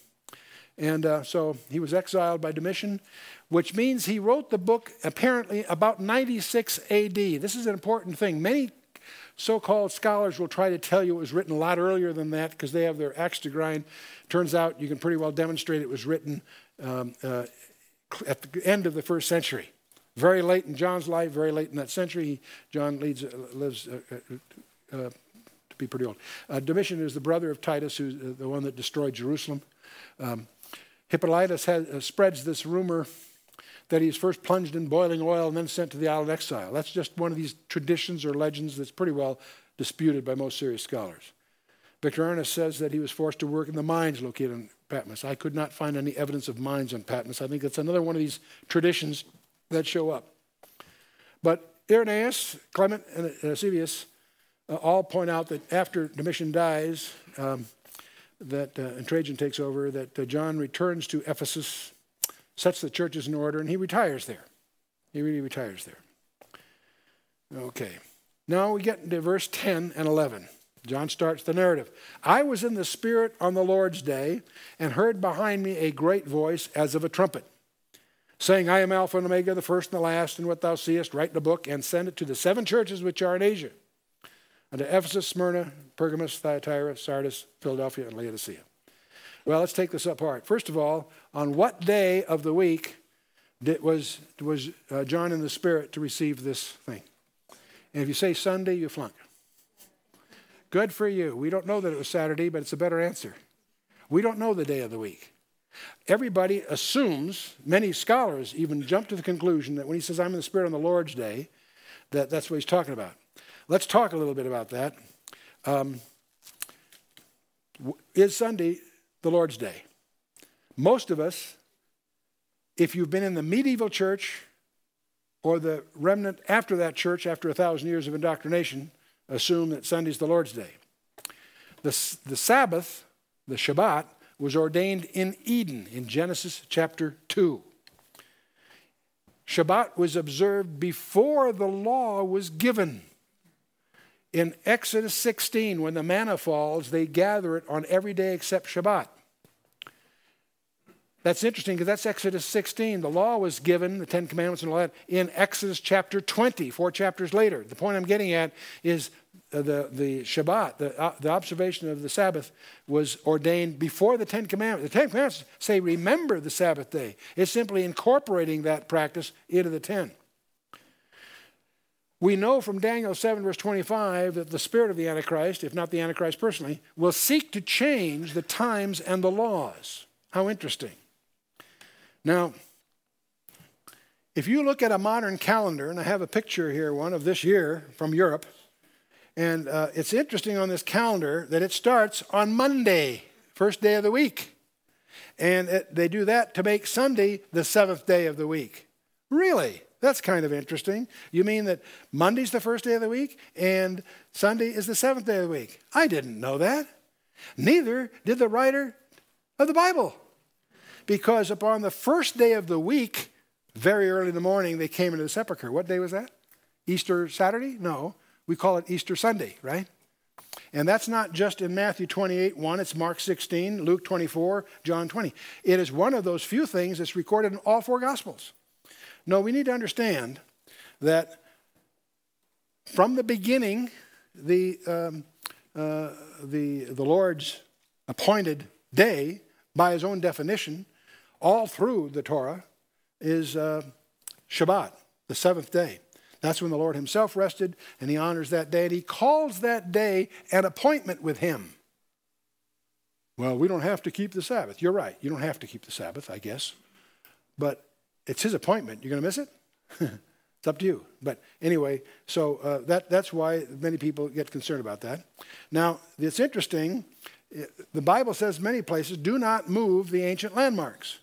And uh, so he was exiled by Domitian, which means he wrote the book apparently about 96 AD. This is an important thing. Many so called scholars will try to tell you it was written a lot earlier than that because they have their axe to grind. Turns out you can pretty well demonstrate it was written um, uh, at the end of the first century. Very late in John's life, very late in that century. John leads, uh, lives uh, uh, uh be pretty old. Domitian is the brother of Titus, who's the one that destroyed Jerusalem. Um, Hippolytus has, spreads this rumor that he's first plunged in boiling oil and then sent to the island exile. That's just one of these traditions or legends that's pretty well disputed by most serious scholars. Victorinus says that he was forced to work in the mines located in Patmos. I could not find any evidence of mines on Patmos. I think that's another one of these traditions that show up. But Irenaeus, Clement, and Eusebius uh, all point out that after Domitian dies, um, that uh, and Trajan takes over, that uh, John returns to Ephesus, sets the churches in order, and he retires there. He really retires there. Okay. Now we get into verse 10 and 11. John starts the narrative. I was in the Spirit on the Lord's day and heard behind me a great voice as of a trumpet, saying, I am Alpha and Omega, the first and the last, and what thou seest, write in a book and send it to the seven churches which are in Asia unto Ephesus, Smyrna, Pergamos, Thyatira, Sardis, Philadelphia, and Laodicea. Well, let's take this apart. First of all, on what day of the week did, was, was uh, John in the Spirit to receive this thing? And if you say Sunday, you flunk. Good for you. We don't know that it was Saturday, but it's a better answer. We don't know the day of the week. Everybody assumes, many scholars even jump to the conclusion that when he says, I'm in the Spirit on the Lord's day, that that's what he's talking about. Let's talk a little bit about that. Um, is Sunday the Lord's Day? Most of us if you've been in the medieval church or the remnant after that church, after a thousand years of indoctrination, assume that Sunday's the Lord's Day. The, the Sabbath, the Shabbat, was ordained in Eden in Genesis chapter 2. Shabbat was observed before the law was given. In Exodus 16, when the manna falls, they gather it on every day except Shabbat. That's interesting because that's Exodus 16. The law was given, the Ten Commandments and all that, in Exodus chapter 20, four chapters later. The point I'm getting at is uh, the, the Shabbat, the, uh, the observation of the Sabbath, was ordained before the Ten Commandments. The Ten Commandments say, remember the Sabbath day. It's simply incorporating that practice into the Ten. We know from Daniel 7, verse 25, that the spirit of the Antichrist, if not the Antichrist personally, will seek to change the times and the laws. How interesting. Now, if you look at a modern calendar, and I have a picture here, one of this year from Europe, and uh, it's interesting on this calendar that it starts on Monday, first day of the week. And it, they do that to make Sunday the seventh day of the week. Really? That's kind of interesting. You mean that Monday's the first day of the week and Sunday is the seventh day of the week? I didn't know that. Neither did the writer of the Bible because upon the first day of the week, very early in the morning, they came into the sepulchre. What day was that? Easter Saturday? No, we call it Easter Sunday, right? And that's not just in Matthew 28 1, it's Mark 16, Luke 24, John 20. It is one of those few things that's recorded in all four Gospels. No, we need to understand that from the beginning, the, um, uh, the, the Lord's appointed day, by his own definition, all through the Torah is uh, Shabbat, the seventh day. That's when the Lord himself rested, and he honors that day, and he calls that day an appointment with him. Well, we don't have to keep the Sabbath. You're right. You don't have to keep the Sabbath, I guess. But it's his appointment. You're going to miss it? it's up to you. But anyway, so uh, that, that's why many people get concerned about that. Now, it's interesting. The Bible says many places do not move the ancient landmarks.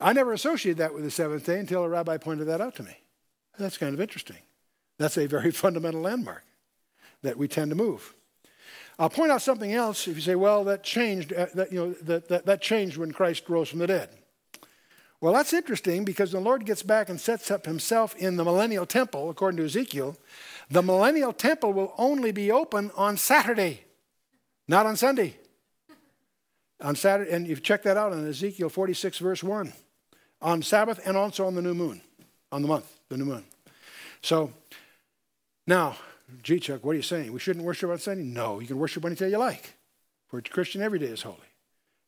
I never associated that with the seventh day until a rabbi pointed that out to me. That's kind of interesting. That's a very fundamental landmark that we tend to move. I'll point out something else if you say, well, that changed, uh, that, you know, that, that, that changed when Christ rose from the dead. Well, that's interesting because the Lord gets back and sets up himself in the millennial temple, according to Ezekiel. The millennial temple will only be open on Saturday, not on Sunday. On Saturday, and you've checked that out in Ezekiel 46, verse 1 on Sabbath and also on the new moon, on the month, the new moon. So now, gee, Chuck, what are you saying? We shouldn't worship on Sunday? No, you can worship anytime you like. For a Christian, every day is holy.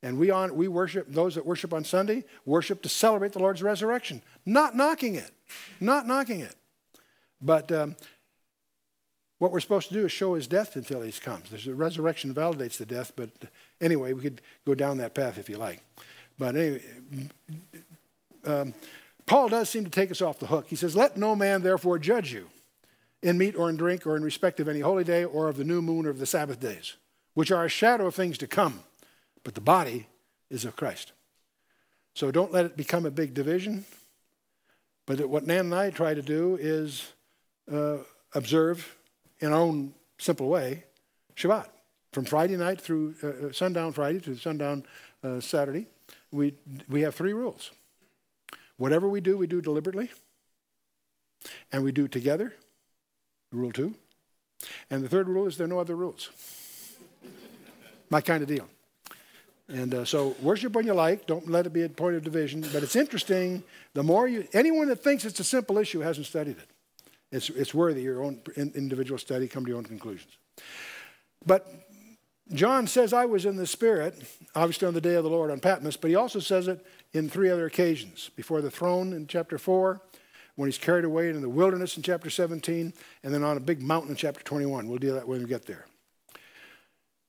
And we, on, we worship, those that worship on Sunday, worship to celebrate the Lord's resurrection. Not knocking it. Not knocking it. But um, what we're supposed to do is show his death until he comes. There's a resurrection validates the death, but anyway, we could go down that path if you like. But anyway, um, Paul does seem to take us off the hook. He says, Let no man therefore judge you in meat or in drink or in respect of any holy day or of the new moon or of the Sabbath days, which are a shadow of things to come, but the body is of Christ. So don't let it become a big division. But what Nan and I try to do is uh, observe in our own simple way Shabbat. From Friday night through uh, uh sundown Friday to sundown uh, Saturday, we, we have three rules. Whatever we do, we do deliberately, and we do together. Rule two. And the third rule is there are no other rules. My kind of deal. And uh, so worship when you like. Don't let it be a point of division. But it's interesting. The more you, anyone that thinks it's a simple issue hasn't studied it. It's, it's worthy your own individual study. Come to your own conclusions. But John says, I was in the Spirit, obviously on the day of the Lord on Patmos, but he also says it in three other occasions before the throne in chapter 4, when he's carried away in the wilderness in chapter 17, and then on a big mountain in chapter 21. We'll deal that when we get there.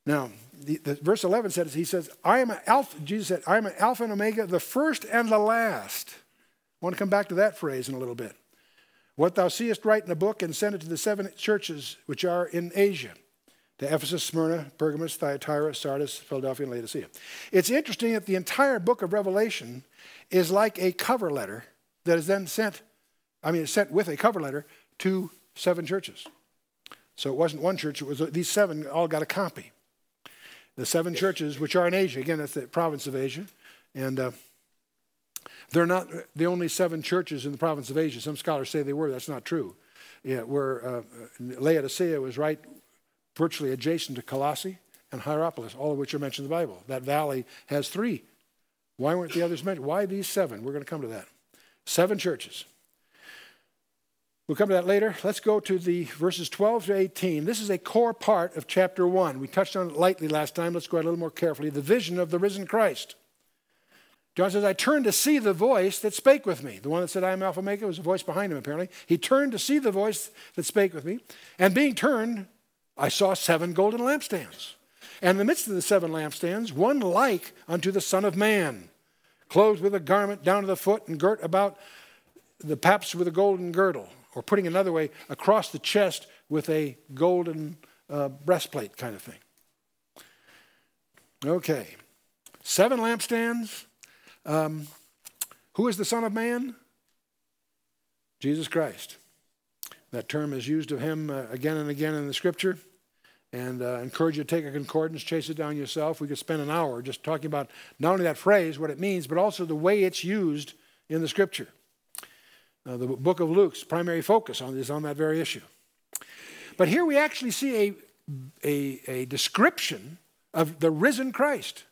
Now, the, the, verse 11 says, He says, I am an Alpha, Jesus said, I am an Alpha and Omega, the first and the last. I want to come back to that phrase in a little bit. What thou seest, write in a book and send it to the seven churches which are in Asia to Ephesus, Smyrna, Pergamos, Thyatira, Sardis, Philadelphia, and Laodicea. It's interesting that the entire book of Revelation is like a cover letter that is then sent, I mean, it's sent with a cover letter to seven churches. So it wasn't one church, it was uh, these seven all got a copy. The seven churches, which are in Asia, again, that's the province of Asia, and uh, they're not the only seven churches in the province of Asia. Some scholars say they were. That's not true. Yeah, where uh, Laodicea was right virtually adjacent to Colossae and Hierapolis, all of which are mentioned in the Bible. That valley has three. Why weren't the others mentioned? Why these seven? We're going to come to that. Seven churches. We'll come to that later. Let's go to the verses 12 to 18. This is a core part of chapter 1. We touched on it lightly last time. Let's go a little more carefully. The vision of the risen Christ. John says, I turned to see the voice that spake with me. The one that said, I am Alpha Omega was a voice behind him, apparently. He turned to see the voice that spake with me. And being turned, I saw seven golden lampstands. And in the midst of the seven lampstands, one like unto the Son of Man, clothed with a garment down to the foot and girt about the paps with a golden girdle. Or putting another way, across the chest with a golden uh, breastplate kind of thing. Okay. Seven lampstands, um, who is the Son of Man? Jesus Christ. That term is used of him uh, again and again in the scripture. And uh, encourage you to take a concordance, chase it down yourself. We could spend an hour just talking about not only that phrase, what it means, but also the way it's used in the scripture. Uh, the book of Luke's primary focus on, is on that very issue. But here we actually see a, a, a description of the risen Christ.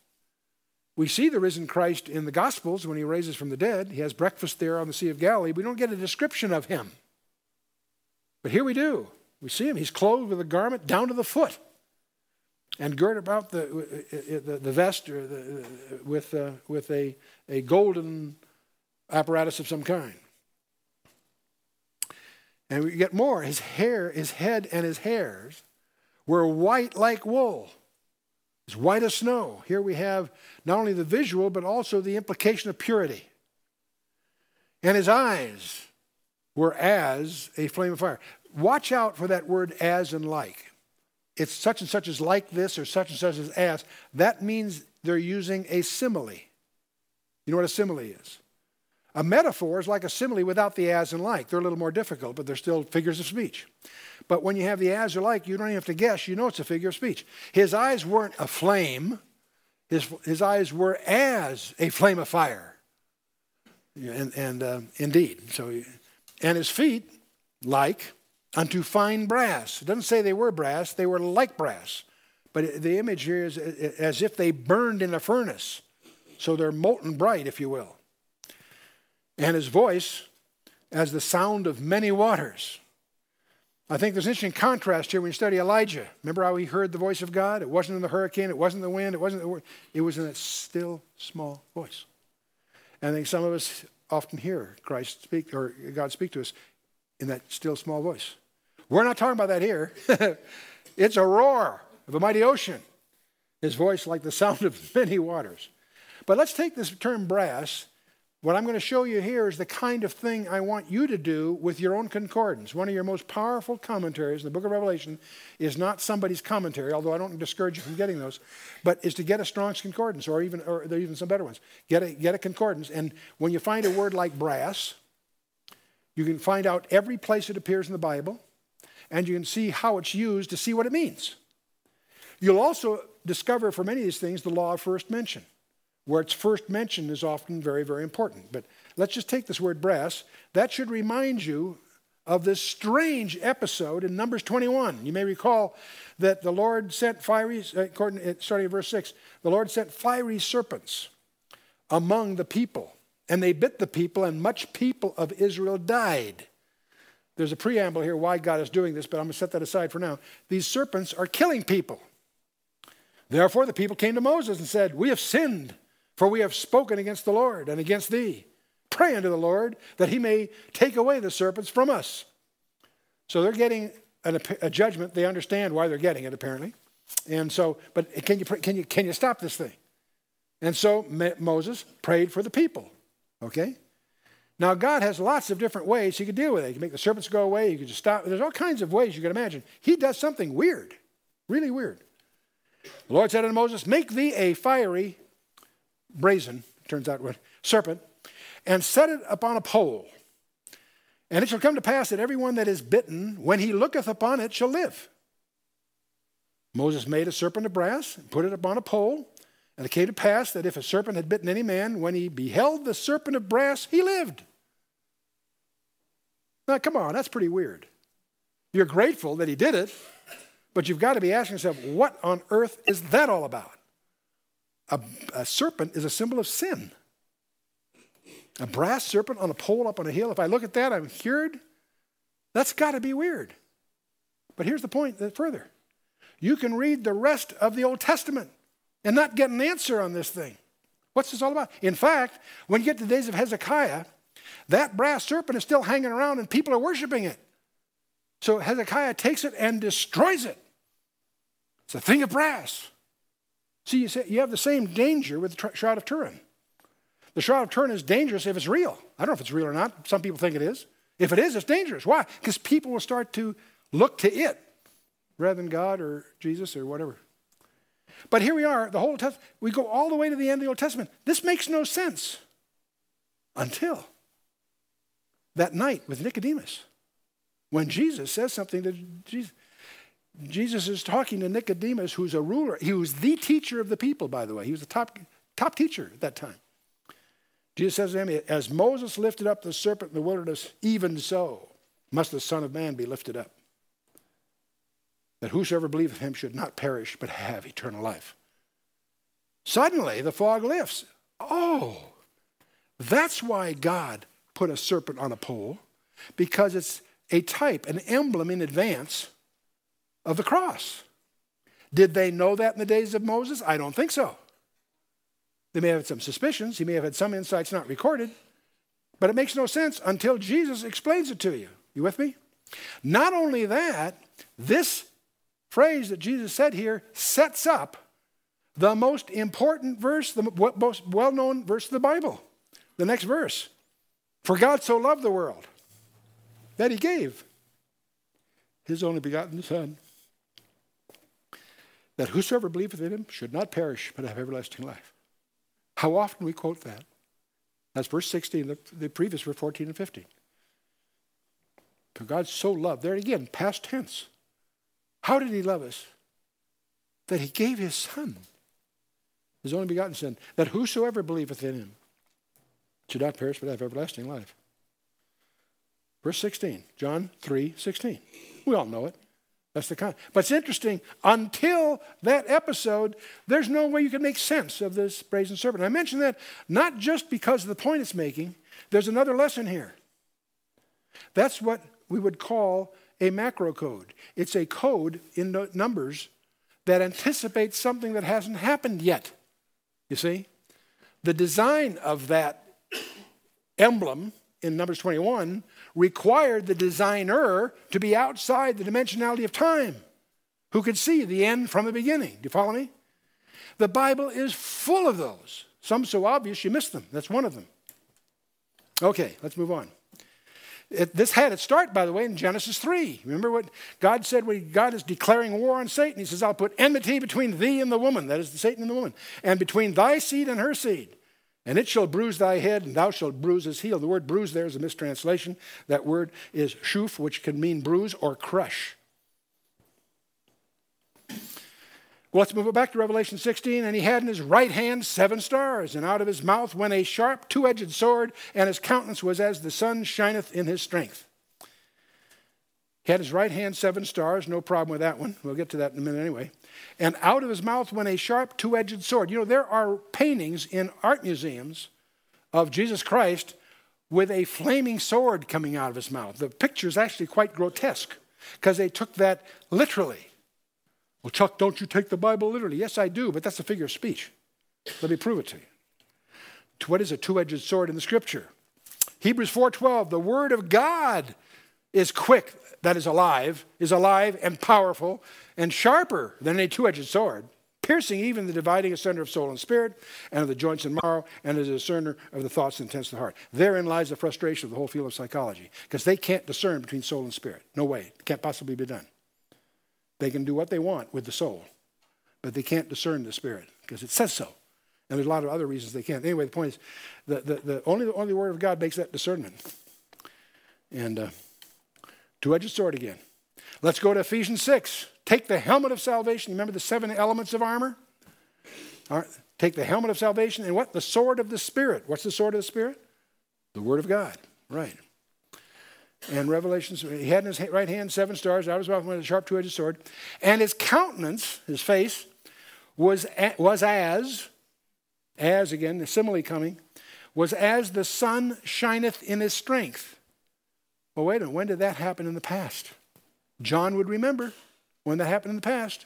We see the risen Christ in the Gospels when he raises from the dead. He has breakfast there on the Sea of Galilee. We don't get a description of him. But here we do. We see him. He's clothed with a garment down to the foot and girt about the, the, the vest the, with, uh, with a, a golden apparatus of some kind. And we get more. His hair, his head and his hairs were white like wool. It's white as snow. Here we have not only the visual, but also the implication of purity. And his eyes were as a flame of fire. Watch out for that word as and like. It's such and such is like this or such and such is as. That means they're using a simile. You know what a simile is? A metaphor is like a simile without the as and like. They're a little more difficult, but they're still figures of speech. But when you have the as or like, you don't even have to guess. You know it's a figure of speech. His eyes weren't a flame, his, his eyes were as a flame of fire. And, and uh, indeed. So, and his feet, like unto fine brass. It doesn't say they were brass, they were like brass. But the image here is as if they burned in a furnace. So they're molten bright, if you will. And his voice as the sound of many waters. I think there's an interesting contrast here when you study Elijah. Remember how he heard the voice of God? It wasn't in the hurricane, it wasn't the wind, it wasn't the it was in a still small voice. And I think some of us often hear Christ speak or God speak to us in that still small voice. We're not talking about that here. it's a roar of a mighty ocean. His voice like the sound of many waters. But let's take this term brass what I'm going to show you here is the kind of thing I want you to do with your own concordance. One of your most powerful commentaries in the book of Revelation is not somebody's commentary, although I don't discourage you from getting those, but is to get a Strong's concordance, or even, or there are even some better ones. Get a, get a concordance, and when you find a word like brass, you can find out every place it appears in the Bible, and you can see how it's used to see what it means. You'll also discover for many of these things the law of first mention where it's first mentioned is often very, very important. But let's just take this word brass. That should remind you of this strange episode in Numbers 21. You may recall that the Lord sent fiery, uh, according, uh, starting in verse 6, the Lord sent fiery serpents among the people, and they bit the people, and much people of Israel died. There's a preamble here why God is doing this, but I'm going to set that aside for now. These serpents are killing people. Therefore, the people came to Moses and said, We have sinned for we have spoken against the Lord and against thee. Pray unto the Lord that he may take away the serpents from us. So they're getting an, a judgment. They understand why they're getting it, apparently. And so, but can you, can you, can you stop this thing? And so Moses prayed for the people. Okay? Now, God has lots of different ways he could deal with it. He can make the serpents go away. He could just stop. There's all kinds of ways you can imagine. He does something weird Really weird. The Lord said unto Moses, Make thee a fiery, brazen, turns out serpent, and set it upon a pole. And it shall come to pass that everyone that is bitten, when he looketh upon it, shall live. Moses made a serpent of brass and put it upon a pole. And it came to pass that if a serpent had bitten any man, when he beheld the serpent of brass, he lived. Now, come on, that's pretty weird. You're grateful that he did it, but you've got to be asking yourself, what on earth is that all about? A, a serpent is a symbol of sin. A brass serpent on a pole up on a hill. If I look at that, I'm cured. That's got to be weird. But here's the point further you can read the rest of the Old Testament and not get an answer on this thing. What's this all about? In fact, when you get to the days of Hezekiah, that brass serpent is still hanging around and people are worshiping it. So Hezekiah takes it and destroys it. It's a thing of brass. See, you, say, you have the same danger with the Shroud of Turin. The Shroud of Turin is dangerous if it's real. I don't know if it's real or not. Some people think it is. If it is, it's dangerous. Why? Because people will start to look to it rather than God or Jesus or whatever. But here we are, the whole Testament, we go all the way to the end of the Old Testament. This makes no sense until that night with Nicodemus when Jesus says something to Jesus. Jesus is talking to Nicodemus, who's a ruler. He was the teacher of the people, by the way. He was the top, top teacher at that time. Jesus says to him, As Moses lifted up the serpent in the wilderness, even so must the Son of Man be lifted up that whosoever believeth him should not perish, but have eternal life. Suddenly, the fog lifts. Oh, that's why God put a serpent on a pole, because it's a type, an emblem in advance of the cross. Did they know that in the days of Moses? I don't think so. They may have had some suspicions, he may have had some insights not recorded, but it makes no sense until Jesus explains it to you. You with me? Not only that, this phrase that Jesus said here sets up the most important verse, the most well known verse of the Bible. The next verse For God so loved the world that he gave his only begotten Son, that whosoever believeth in him should not perish but have everlasting life. How often we quote that? That's verse 16, the, the previous verse 14 and 15. For God so loved, there again, past tense. How did he love us? That he gave his son, his only begotten son, that whosoever believeth in him should not perish but have everlasting life. Verse 16, John 3 16. We all know it. That's the kind. But it's interesting, until that episode, there's no way you can make sense of this brazen serpent. I mention that not just because of the point it's making, there's another lesson here. That's what we would call a macro code. It's a code in numbers that anticipates something that hasn't happened yet. You see? The design of that emblem in Numbers 21 required the designer to be outside the dimensionality of time, who could see the end from the beginning. Do you follow me? The Bible is full of those. Some so obvious you miss them. That's one of them. Okay, let's move on. It, this had its start, by the way, in Genesis 3. Remember what God said when God is declaring war on Satan? He says, I'll put enmity between thee and the woman, that is, the Satan and the woman, and between thy seed and her seed. And it shall bruise thy head, and thou shalt bruise his heel. The word bruise there is a mistranslation. That word is shuf, which can mean bruise or crush. Well, let's move it back to Revelation 16. And he had in his right hand seven stars, and out of his mouth went a sharp two edged sword, and his countenance was as the sun shineth in his strength. He had his right hand seven stars, no problem with that one. We'll get to that in a minute anyway. And out of his mouth went a sharp two edged sword. You know, there are paintings in art museums of Jesus Christ with a flaming sword coming out of his mouth. The picture is actually quite grotesque because they took that literally. Well, Chuck, don't you take the Bible literally? Yes, I do, but that's a figure of speech. Let me prove it to you. What is a two-edged sword in the scripture? Hebrews 4:12, the word of God is quick, that is alive, is alive and powerful and sharper than a two-edged sword, piercing even the dividing asunder of soul and spirit and of the joints and marrow and is a discerner of the thoughts and intents of the heart. Therein lies the frustration of the whole field of psychology because they can't discern between soul and spirit. No way. It can't possibly be done. They can do what they want with the soul, but they can't discern the spirit because it says so. And there's a lot of other reasons they can't. Anyway, the point is, the, the, the only the only word of God makes that discernment. And uh, two-edged sword again. Let's go to Ephesians 6. Take the helmet of salvation. Remember the seven elements of armor? Take the helmet of salvation and what? The sword of the Spirit. What's the sword of the Spirit? The Word of God. Right. And Revelations, he had in his right hand seven stars, out of his mouth went a sharp two edged sword. And his countenance, his face, was, was as, as again, the simile coming, was as the sun shineth in his strength. Well, wait a minute, when did that happen in the past? John would remember when that happened in the past.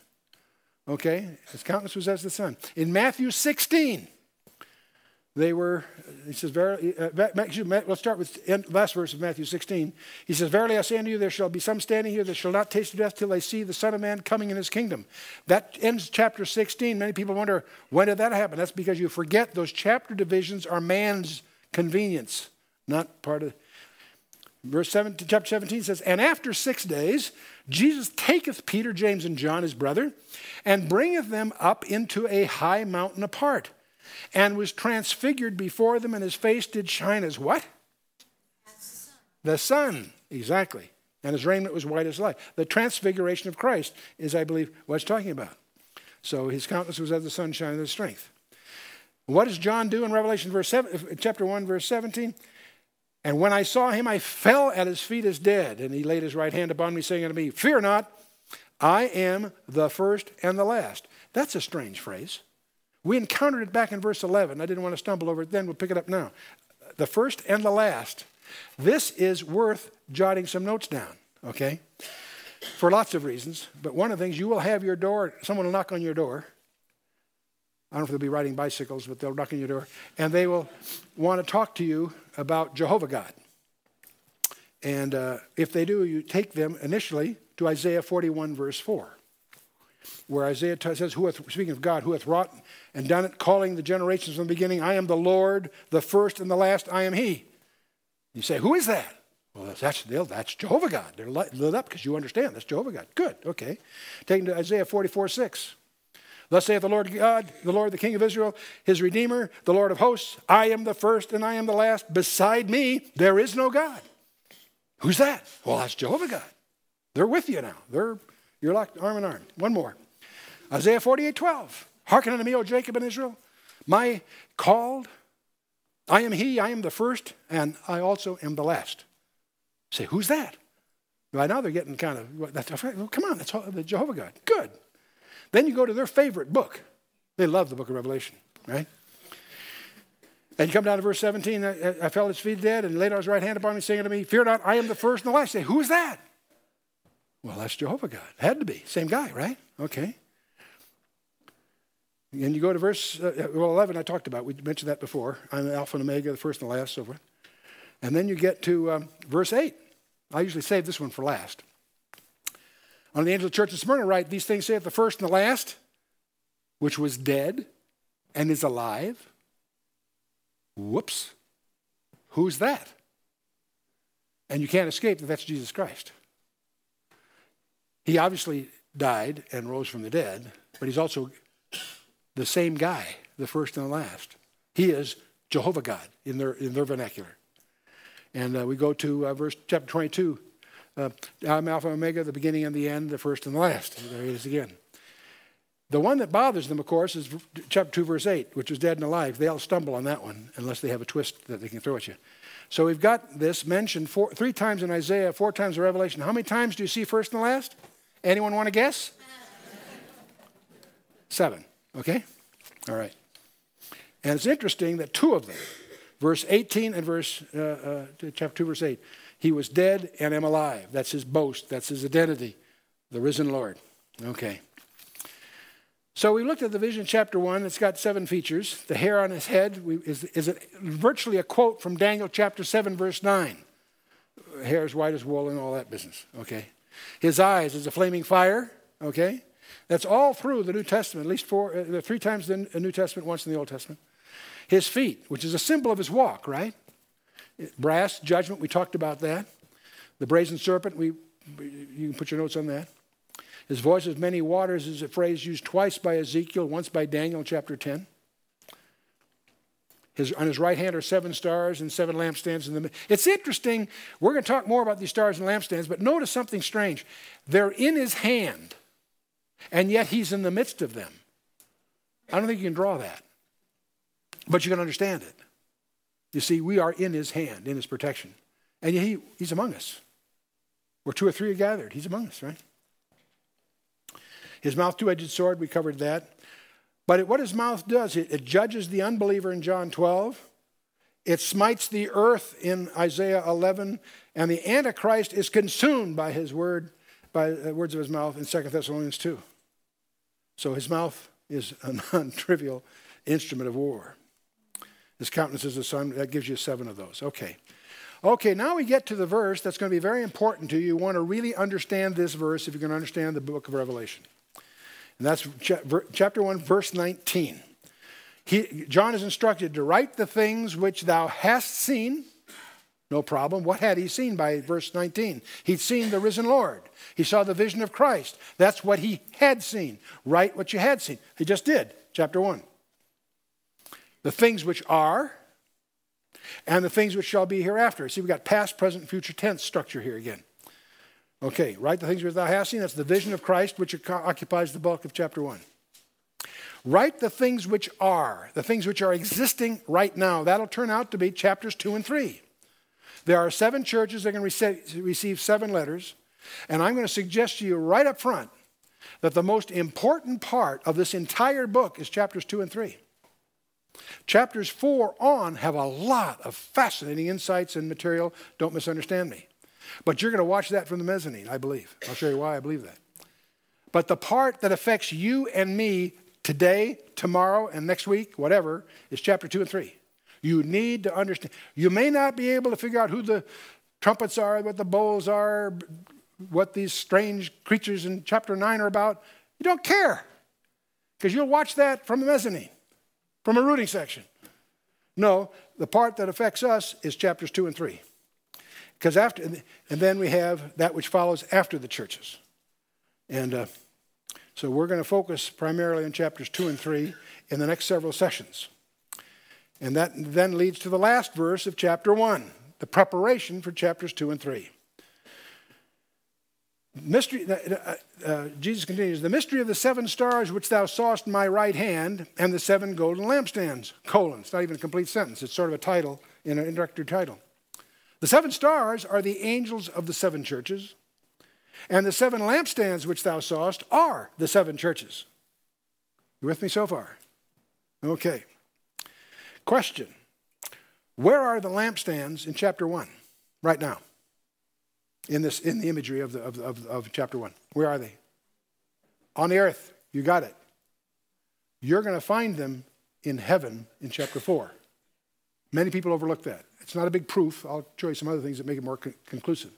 Okay, his countenance was as the sun. In Matthew 16, they were, he says, Verily, uh, let's start with last verse of Matthew 16. He says, Verily I say unto you, there shall be some standing here that shall not taste of death till they see the Son of Man coming in his kingdom. That ends chapter 16. Many people wonder, when did that happen? That's because you forget those chapter divisions are man's convenience, not part of. Verse 17, chapter 17 says, And after six days, Jesus taketh Peter, James, and John, his brother, and bringeth them up into a high mountain apart, and was transfigured before them, and his face did shine as what? The sun, exactly. And his raiment was white as light. The transfiguration of Christ is, I believe, what it's talking about. So his countenance was as the sunshine of his strength. What does John do in Revelation verse 7, chapter 1, verse 17? And when I saw him, I fell at his feet as dead. And he laid his right hand upon me, saying unto me, Fear not, I am the first and the last. That's a strange phrase. We encountered it back in verse 11. I didn't want to stumble over it then. We'll pick it up now. The first and the last. This is worth jotting some notes down, okay? For lots of reasons. But one of the things, you will have your door, someone will knock on your door I don't know if they'll be riding bicycles, but they'll knock on your door, and they will want to talk to you about Jehovah God. And uh, if they do, you take them initially to Isaiah 41, verse 4, where Isaiah says, who hath, speaking of God, who hath wrought and done it, calling the generations from the beginning, I am the Lord, the first and the last, I am He. You say, who is that? Well, that's, that's Jehovah God. They're lit up because you understand that's Jehovah God. Good, okay. Taken to Isaiah 44, 6. Thus saith the Lord God, the Lord, the King of Israel, his Redeemer, the Lord of hosts I am the first and I am the last. Beside me, there is no God. Who's that? Well, that's Jehovah God. They're with you now. They're, you're locked arm in arm. One more. Isaiah 48 12. Hearken unto me, O Jacob and Israel. My called, I am he, I am the first, and I also am the last. Say, who's that? Right now they're getting kind of, well, come on, that's the Jehovah God. Good. Then you go to their favorite book. They love the book of Revelation, right? And you come down to verse 17, I, I fell at his feet dead and laid on his right hand upon me, saying to me, Fear not, I am the first and the last. say, who is that? Well, that's Jehovah God. Had to be. Same guy, right? Okay. And you go to verse uh, well, 11, I talked about. We mentioned that before. I'm Alpha and Omega, the first and the last, so forth. And then you get to um, verse 8. I usually save this one for last. On the angel of the church of Smyrna, write, These things saith the first and the last, which was dead and is alive. Whoops. Who's that? And you can't escape that that's Jesus Christ. He obviously died and rose from the dead, but he's also the same guy, the first and the last. He is Jehovah God in their, in their vernacular. And uh, we go to uh, verse chapter 22. Uh, I'm Alpha and Omega, the beginning and the end, the first and the last. There it is again. The one that bothers them, of course, is chapter 2, verse 8, which is dead and alive. They'll stumble on that one unless they have a twist that they can throw at you. So we've got this mentioned four, three times in Isaiah, four times in Revelation. How many times do you see first and last? Anyone want to guess? Seven. Okay? All right. And it's interesting that two of them, verse 18 and verse uh, uh, chapter 2, verse 8, he was dead and am alive. That's his boast. That's his identity. The risen Lord. Okay. So we looked at the vision chapter 1. It's got seven features. The hair on his head is, is virtually a quote from Daniel chapter 7, verse 9. Hair as white as wool and all that business. Okay. His eyes is a flaming fire. Okay. That's all through the New Testament, at least four, uh, three times in the New Testament, once in the Old Testament. His feet, which is a symbol of his walk, right? Brass, judgment, we talked about that. The brazen serpent, we, you can put your notes on that. His voice as many waters is a phrase used twice by Ezekiel, once by Daniel chapter 10. His, on his right hand are seven stars and seven lampstands in the middle. It's interesting. We're going to talk more about these stars and lampstands, but notice something strange. They're in his hand, and yet he's in the midst of them. I don't think you can draw that, but you can understand it. You see, we are in his hand, in his protection, and he, he's among us. Where two or three are gathered, he's among us, right? His mouth, two edged sword, we covered that. But what his mouth does, it, it judges the unbeliever in John 12. It smites the earth in Isaiah 11. And the Antichrist is consumed by his word, by the words of his mouth in 2 Thessalonians 2. So his mouth is a non trivial instrument of war. His countenance is the sun. That gives you seven of those. Okay. Okay, now we get to the verse that's going to be very important to you. You want to really understand this verse if you're going to understand the book of Revelation. And that's chapter 1, verse 19. He, John is instructed to write the things which thou hast seen. No problem. What had he seen by verse 19? He'd seen the risen Lord. He saw the vision of Christ. That's what he had seen. Write what you had seen. He just did, chapter 1. The things which are, and the things which shall be hereafter. See, we've got past, present, future tense structure here again. Okay, write the things which thou hast seen. That's the vision of Christ, which occupies the bulk of chapter 1. Write the things which are, the things which are existing right now. That'll turn out to be chapters 2 and 3. There are seven churches that are going to receive seven letters, and I'm going to suggest to you right up front that the most important part of this entire book is chapters 2 and 3. Chapters 4 on have a lot of fascinating insights and material. Don't misunderstand me. But you're going to watch that from the mezzanine, I believe. I'll show you why I believe that. But the part that affects you and me today, tomorrow, and next week, whatever, is chapter 2 and 3. You need to understand. You may not be able to figure out who the trumpets are, what the bowls are, what these strange creatures in chapter 9 are about. You don't care because you'll watch that from the mezzanine, from a rooting section. No, the part that affects us is chapters 2 and 3. Because after, and then we have that which follows after the churches. And uh, so we're going to focus primarily on chapters 2 and 3 in the next several sessions. And that then leads to the last verse of chapter 1, the preparation for chapters 2 and 3. Mystery, uh, uh, Jesus continues, the mystery of the seven stars which thou sawest in my right hand and the seven golden lampstands. Colon. It's not even a complete sentence. It's sort of a title in an introductory title. The seven stars are the angels of the seven churches, and the seven lampstands which thou sawest are the seven churches. You with me so far? Okay. Question Where are the lampstands in chapter 1 right now? In, this, in the imagery of, the, of, of, of chapter 1. Where are they? On the earth. You got it. You're going to find them in heaven in chapter 4. Many people overlook that. It's not a big proof. I'll show you some other things that make it more con- conclusive.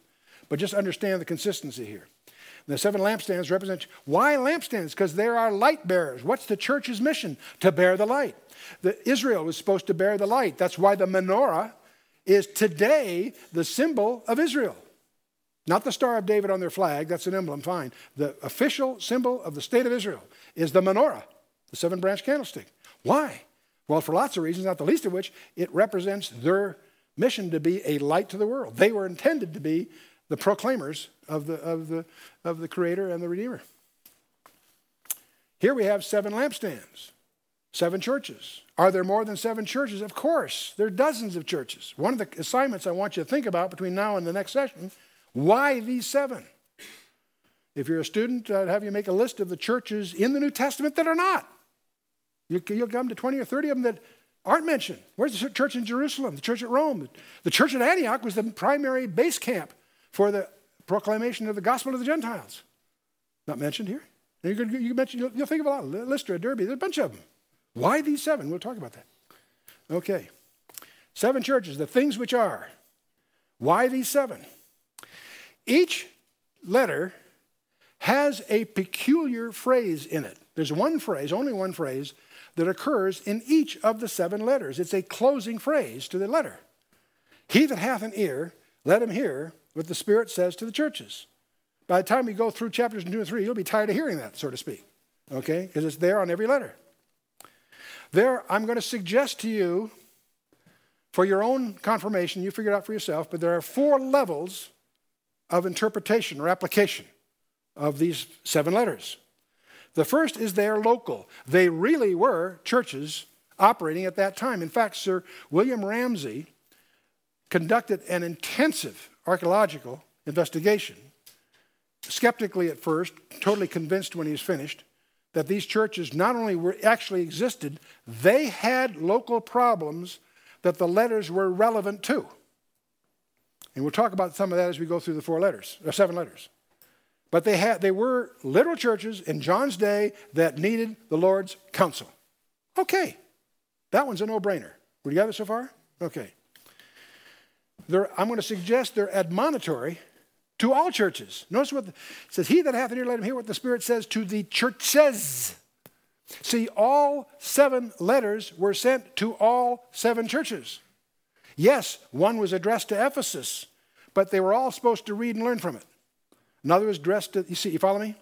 But just understand the consistency here. The seven lampstands represent why lampstands? Because there are light bearers. What's the church's mission? To bear the light. The, Israel was supposed to bear the light. That's why the menorah is today the symbol of Israel. Not the Star of David on their flag, that's an emblem, fine. The official symbol of the state of Israel is the menorah, the seven branch candlestick. Why? Well, for lots of reasons, not the least of which, it represents their mission to be a light to the world. They were intended to be the proclaimers of the, of the, of the Creator and the Redeemer. Here we have seven lampstands, seven churches. Are there more than seven churches? Of course, there are dozens of churches. One of the assignments I want you to think about between now and the next session why these seven? If you're a student, I'd have you make a list of the churches in the New Testament that are not. You, will come to 20 or 30 of them that aren't mentioned. Where's the church in Jerusalem? The church at Rome? The church at Antioch was the primary base camp for the proclamation of the gospel to the Gentiles. Not mentioned here. You can, mention, you'll, you'll think of a lot. Lystra, Derbe, there's a bunch of them. Why these seven? We'll talk about that. Okay. Seven churches, the things which are. Why these seven? Each letter has a peculiar phrase in it. There's one phrase, only one phrase, that occurs in each of the seven letters. It's a closing phrase to the letter. He that hath an ear, let him hear what the Spirit says to the churches. By the time we go through chapters 2 and 3, you'll be tired of hearing that, so to speak. Okay? Because it's there on every letter. There, I'm going to suggest to you, for your own confirmation, you figure it out for yourself, but there are four levels of interpretation or application of these seven letters. The first is they are local. They really were churches operating at that time. In fact, Sir William Ramsay conducted an intensive archaeological investigation, skeptically at first, totally convinced when he was finished, that these churches not only were actually existed, they had local problems that the letters were relevant to. And we'll talk about some of that as we go through the four letters, or seven letters. But they, had, they were literal churches in John's day that needed the Lord's counsel. Okay, that one's a no brainer. We got it so far? Okay. They're, I'm going to suggest they're admonitory to all churches. Notice what the, it says, He that hath an ear, let him hear what the Spirit says to the churches. See, all seven letters were sent to all seven churches. Yes, one was addressed to Ephesus, but they were all supposed to read and learn from it. Another was addressed to, you see, you follow me?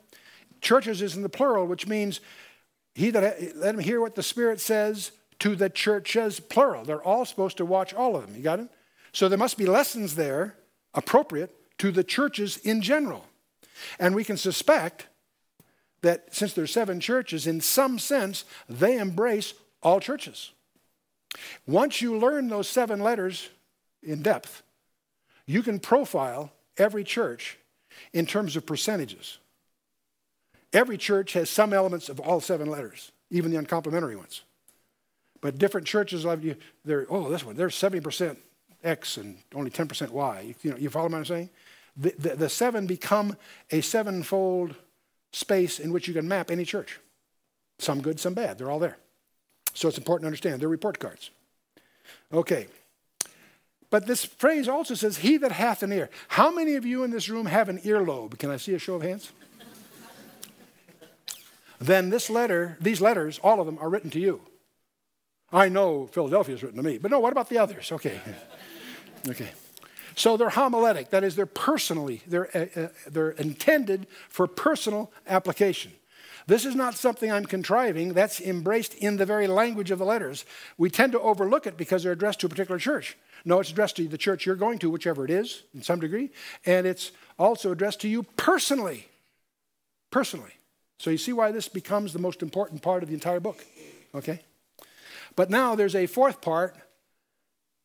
Churches is in the plural, which means he that let him hear what the Spirit says to the churches, plural. They're all supposed to watch all of them. You got it? So there must be lessons there appropriate to the churches in general. And we can suspect that since there's seven churches, in some sense, they embrace all churches. Once you learn those seven letters in depth, you can profile every church in terms of percentages. Every church has some elements of all seven letters, even the uncomplimentary ones. But different churches they're, oh, this one, they're 70% X and only 10% Y. You, know, you follow what I'm saying? The, the, the seven become a sevenfold space in which you can map any church. Some good, some bad. They're all there. So it's important to understand. They're report cards. Okay. But this phrase also says, He that hath an ear. How many of you in this room have an earlobe? Can I see a show of hands? then this letter, these letters, all of them are written to you. I know Philadelphia is written to me, but no, what about the others? Okay. Okay. So they're homiletic, that is, they're personally, they're, uh, uh, they're intended for personal application. This is not something I'm contriving, that's embraced in the very language of the letters. We tend to overlook it because they're addressed to a particular church. No, it's addressed to the church you're going to, whichever it is, in some degree, and it's also addressed to you personally. Personally. So you see why this becomes the most important part of the entire book. Okay? But now there's a fourth part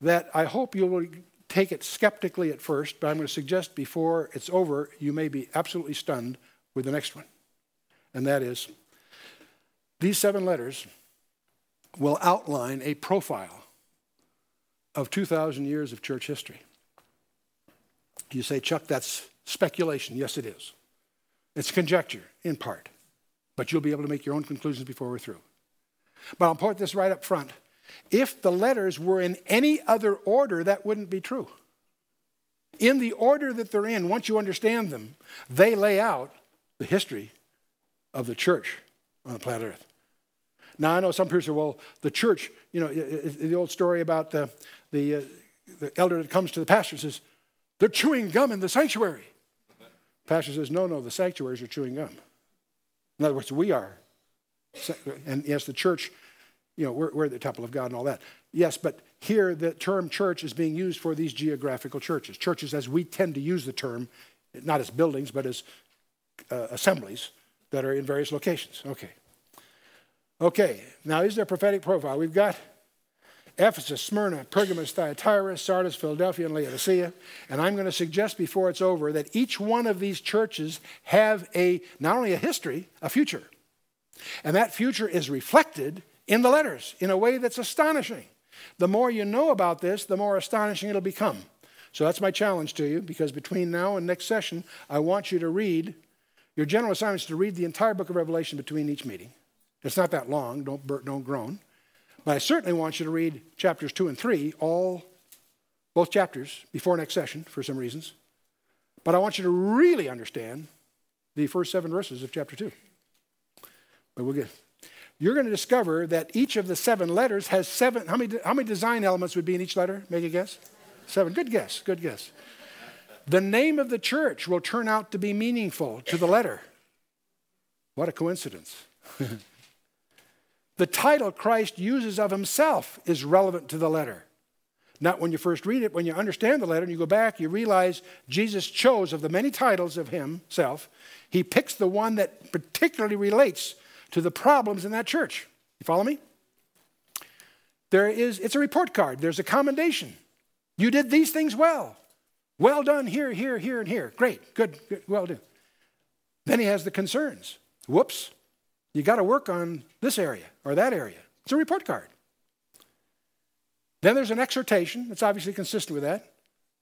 that I hope you will take it skeptically at first, but I'm going to suggest before it's over, you may be absolutely stunned with the next one. And that is these seven letters will outline a profile of 2,000 years of church history. You say, Chuck, that's speculation. Yes, it is. It's conjecture, in part. But you'll be able to make your own conclusions before we're through. But I'll put this right up front. If the letters were in any other order, that wouldn't be true. In the order that they're in, once you understand them, they lay out the history of the church on the planet Earth. Now, I know some people say, well, the church, you know, the old story about the, the, uh, the elder that comes to the pastor says, they're chewing gum in the sanctuary. The pastor says, no, no, the sanctuaries are chewing gum. In other words, we are. And yes, the church you know, we're, we're the temple of God and all that. Yes, but here the term church is being used for these geographical churches. Churches, as we tend to use the term, not as buildings, but as uh, assemblies that are in various locations. Okay. Okay, now is there a prophetic profile? We've got Ephesus, Smyrna, Pergamos, Thyatira, Sardis, Philadelphia, and Laodicea. And I'm going to suggest before it's over that each one of these churches have a not only a history, a future. And that future is reflected in the letters in a way that's astonishing. The more you know about this, the more astonishing it'll become. So that's my challenge to you because between now and next session, I want you to read, your general assignment is to read the entire book of Revelation between each meeting. It's not that long, don't, don't groan. But I certainly want you to read chapters two and three, all, both chapters, before next session for some reasons. But I want you to really understand the first seven verses of chapter two. But we'll get you're going to discover that each of the seven letters has seven. How many, how many design elements would be in each letter? Make a guess? Seven. Good guess. Good guess. The name of the church will turn out to be meaningful to the letter. What a coincidence. the title Christ uses of himself is relevant to the letter. Not when you first read it, when you understand the letter and you go back, you realize Jesus chose of the many titles of himself, he picks the one that particularly relates to the problems in that church. You follow me? There is, it's a report card, there's a commendation. You did these things well. Well done here, here, here, and here. Great, good, good well done. Then he has the concerns. Whoops, you got to work on this area or that area. It's a report card. Then there's an exhortation that's obviously consistent with that.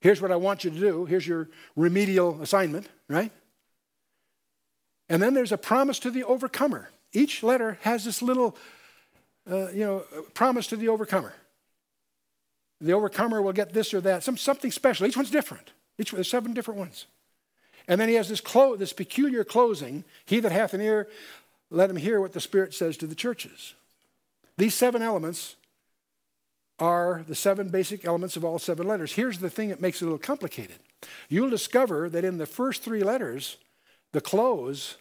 Here's what I want you to do. Here's your remedial assignment, right? And then there's a promise to the overcomer. Each letter has this little, uh, you know, promise to the overcomer. The overcomer will get this or that, some, something special. Each one's different. Each there's seven different ones. And then he has this, clo- this peculiar closing. He that hath an ear, let him hear what the Spirit says to the churches. These seven elements are the seven basic elements of all seven letters. Here's the thing that makes it a little complicated. You'll discover that in the first three letters, the close,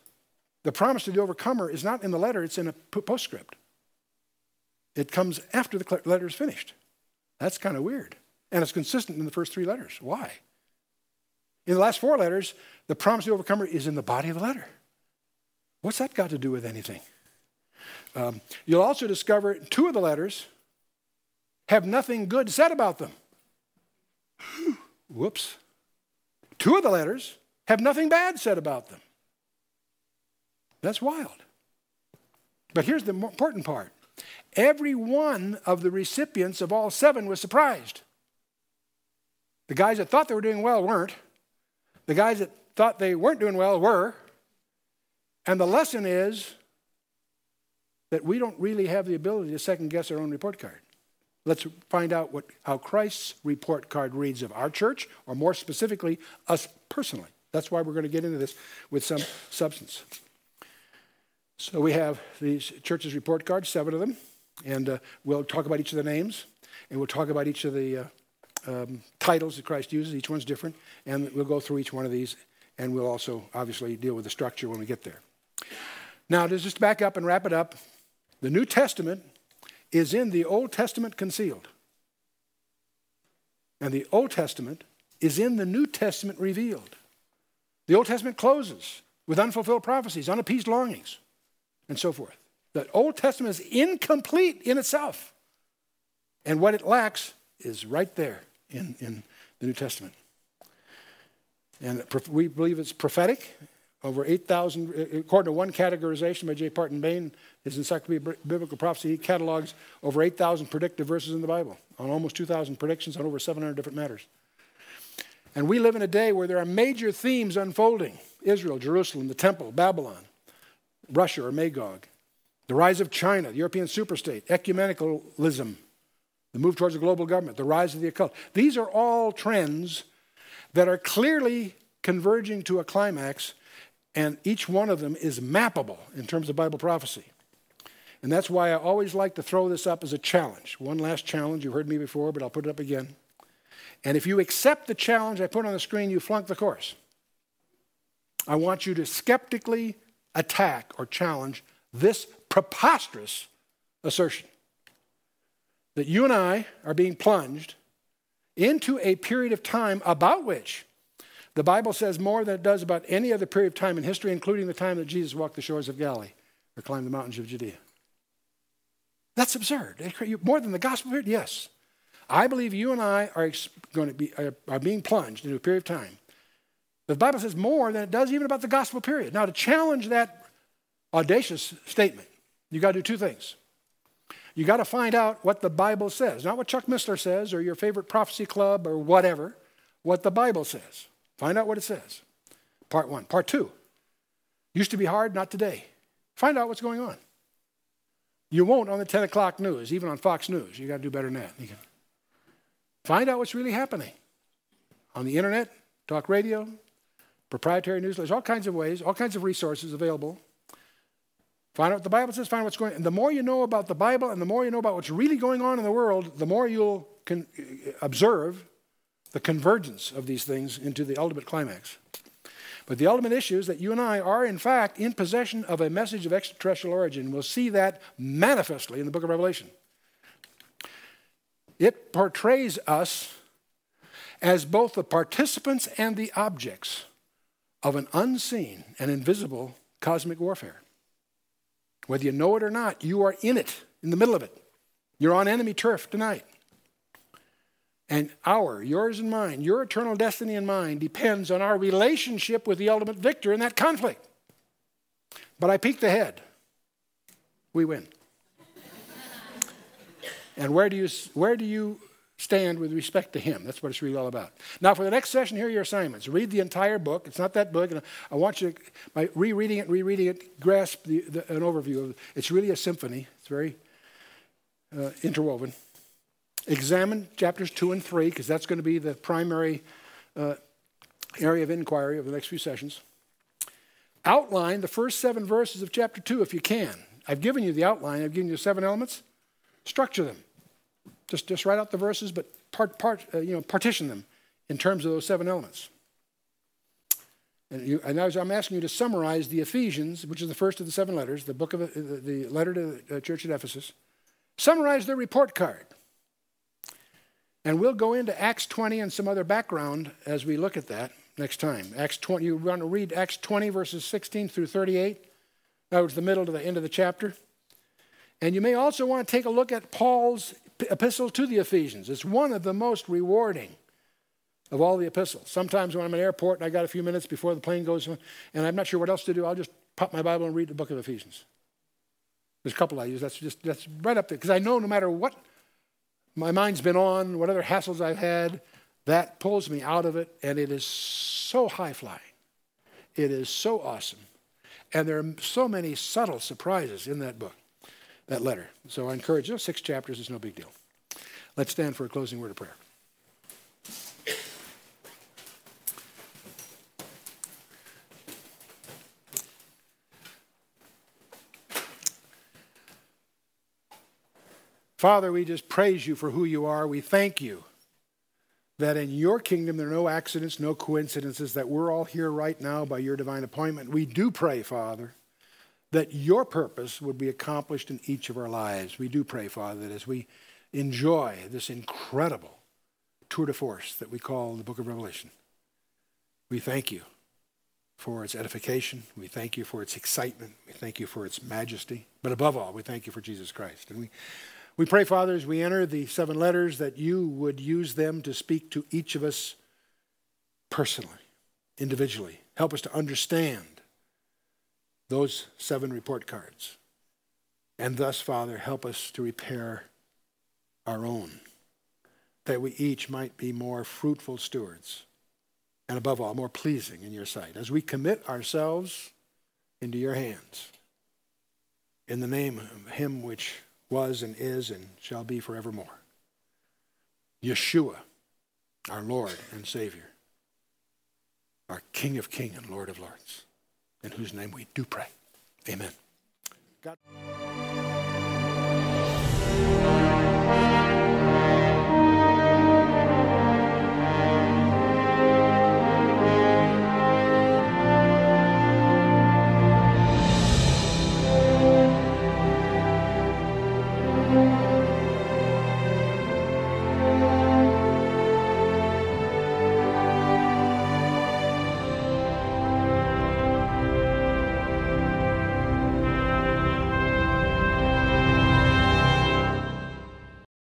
the promise to the overcomer, is not in the letter, it's in a postscript. It comes after the letter is finished. That's kind of weird. And it's consistent in the first three letters. Why? In the last four letters, the promise to the overcomer is in the body of the letter. What's that got to do with anything? Um, you'll also discover two of the letters have nothing good said about them. Whoops. Two of the letters have nothing bad said about them. That's wild. But here's the important part every one of the recipients of all seven was surprised. The guys that thought they were doing well weren't. The guys that thought they weren't doing well were. And the lesson is that we don't really have the ability to second guess our own report card. Let's find out what, how Christ's report card reads of our church, or more specifically, us personally. That's why we're going to get into this with some substance. So we have these churches' report cards, seven of them, and uh, we'll talk about each of the names, and we'll talk about each of the uh, um, titles that Christ uses. Each one's different, and we'll go through each one of these, and we'll also obviously deal with the structure when we get there. Now, to just back up and wrap it up, the New Testament is in the Old Testament concealed. And the Old Testament is in the New Testament revealed. The Old Testament closes with unfulfilled prophecies, unappeased longings, and so forth. The Old Testament is incomplete in itself. And what it lacks is right there in, in the New Testament. And we believe it's prophetic. Over 8,000, uh, according to one categorization by J. Barton Payne, his Encyclopedia Biblical Prophecy, he catalogs over 8,000 predictive verses in the Bible on almost 2,000 predictions on over 700 different matters. And we live in a day where there are major themes unfolding Israel, Jerusalem, the temple, Babylon, Russia or Magog, the rise of China, the European superstate, ecumenicalism, the move towards a global government, the rise of the occult. These are all trends that are clearly converging to a climax, and each one of them is mappable in terms of Bible prophecy. And that's why I always like to throw this up as a challenge. One last challenge, you've heard me before, but I'll put it up again. And if you accept the challenge I put on the screen, you flunk the course. I want you to skeptically attack or challenge this preposterous assertion that you and I are being plunged into a period of time about which the Bible says more than it does about any other period of time in history, including the time that Jesus walked the shores of Galilee or climbed the mountains of Judea. That's absurd. More than the gospel period? Yes. I believe you and I are going to be are, being plunged into a period of time. The Bible says more than it does even about the gospel period. Now, to challenge that audacious statement, you got to do two things. You got to find out what the Bible says, not what Chuck Missler says or your favorite prophecy club or whatever, what the Bible says. Find out what it says. Part one. Part two. Used to be hard, not today. Find out what's going on. You won't on the 10 o'clock news, even on Fox News. You got to do better than that. You can find out what's really happening on the internet, talk radio, proprietary newsletters, all kinds of ways, all kinds of resources available. Find out what the Bible says, find out what's going on. And the more you know about the Bible and the more you know about what's really going on in the world, the more you'll observe the convergence of these things into the ultimate climax. But the ultimate issue is that you and I are, in fact, in possession of a message of extraterrestrial origin. We'll see that manifestly in the book of Revelation. It portrays us as both the participants and the objects of an unseen and invisible cosmic warfare. Whether you know it or not, you are in it, in the middle of it. You're on enemy turf tonight. And our, yours and mine, your eternal destiny and mine depends on our relationship with the ultimate victor in that conflict. But I peeked ahead. We win. and where do you, where do you stand with respect to him? That's what it's really all about. Now, for the next session, here are your assignments. Read the entire book. It's not that book. And I want you, to, by rereading it, rereading it, grasp the, the, an overview of it. It's really a symphony. It's very uh, interwoven. Examine chapters 2 and 3, because that's going to be the primary uh, area of inquiry of the next few sessions. Outline the first seven verses of chapter 2 if you can. I've given you the outline, I've given you seven elements. Structure them. Just, just write out the verses, but part, part, uh, you know, partition them in terms of those seven elements. And, you, and I'm asking you to summarize the Ephesians, which is the first of the seven letters, the book of uh, the, letter to the church at Ephesus. Summarize their report card. And we'll go into Acts 20 and some other background as we look at that next time. Acts 20, you want to read Acts 20, verses 16 through 38. That was the middle to the end of the chapter. And you may also want to take a look at Paul's epistle to the Ephesians. It's one of the most rewarding of all the epistles. Sometimes when I'm in an airport and I got a few minutes before the plane goes and I'm not sure what else to do, I'll just pop my Bible and read the book of Ephesians. There's a couple I use. That's just that's right up there because I know no matter what my mind's been on, what other hassles I've had, that pulls me out of it, and it is so high flying. It is so awesome. And there are so many subtle surprises in that book, that letter. So I encourage you, six chapters is no big deal. Let's stand for a closing word of prayer. Father, we just praise you for who you are. We thank you that in your kingdom there are no accidents, no coincidences, that we're all here right now by your divine appointment. We do pray, Father, that your purpose would be accomplished in each of our lives. We do pray, Father, that as we enjoy this incredible tour de force that we call the book of Revelation, we thank you for its edification. We thank you for its excitement. We thank you for its majesty. But above all, we thank you for Jesus Christ. And we we pray, Father, as we enter the seven letters, that you would use them to speak to each of us personally, individually. Help us to understand those seven report cards. And thus, Father, help us to repair our own, that we each might be more fruitful stewards, and above all, more pleasing in your sight, as we commit ourselves into your hands. In the name of him which was and is and shall be forevermore. Yeshua, our Lord and Savior, our King of kings and Lord of lords, in whose name we do pray. Amen. God.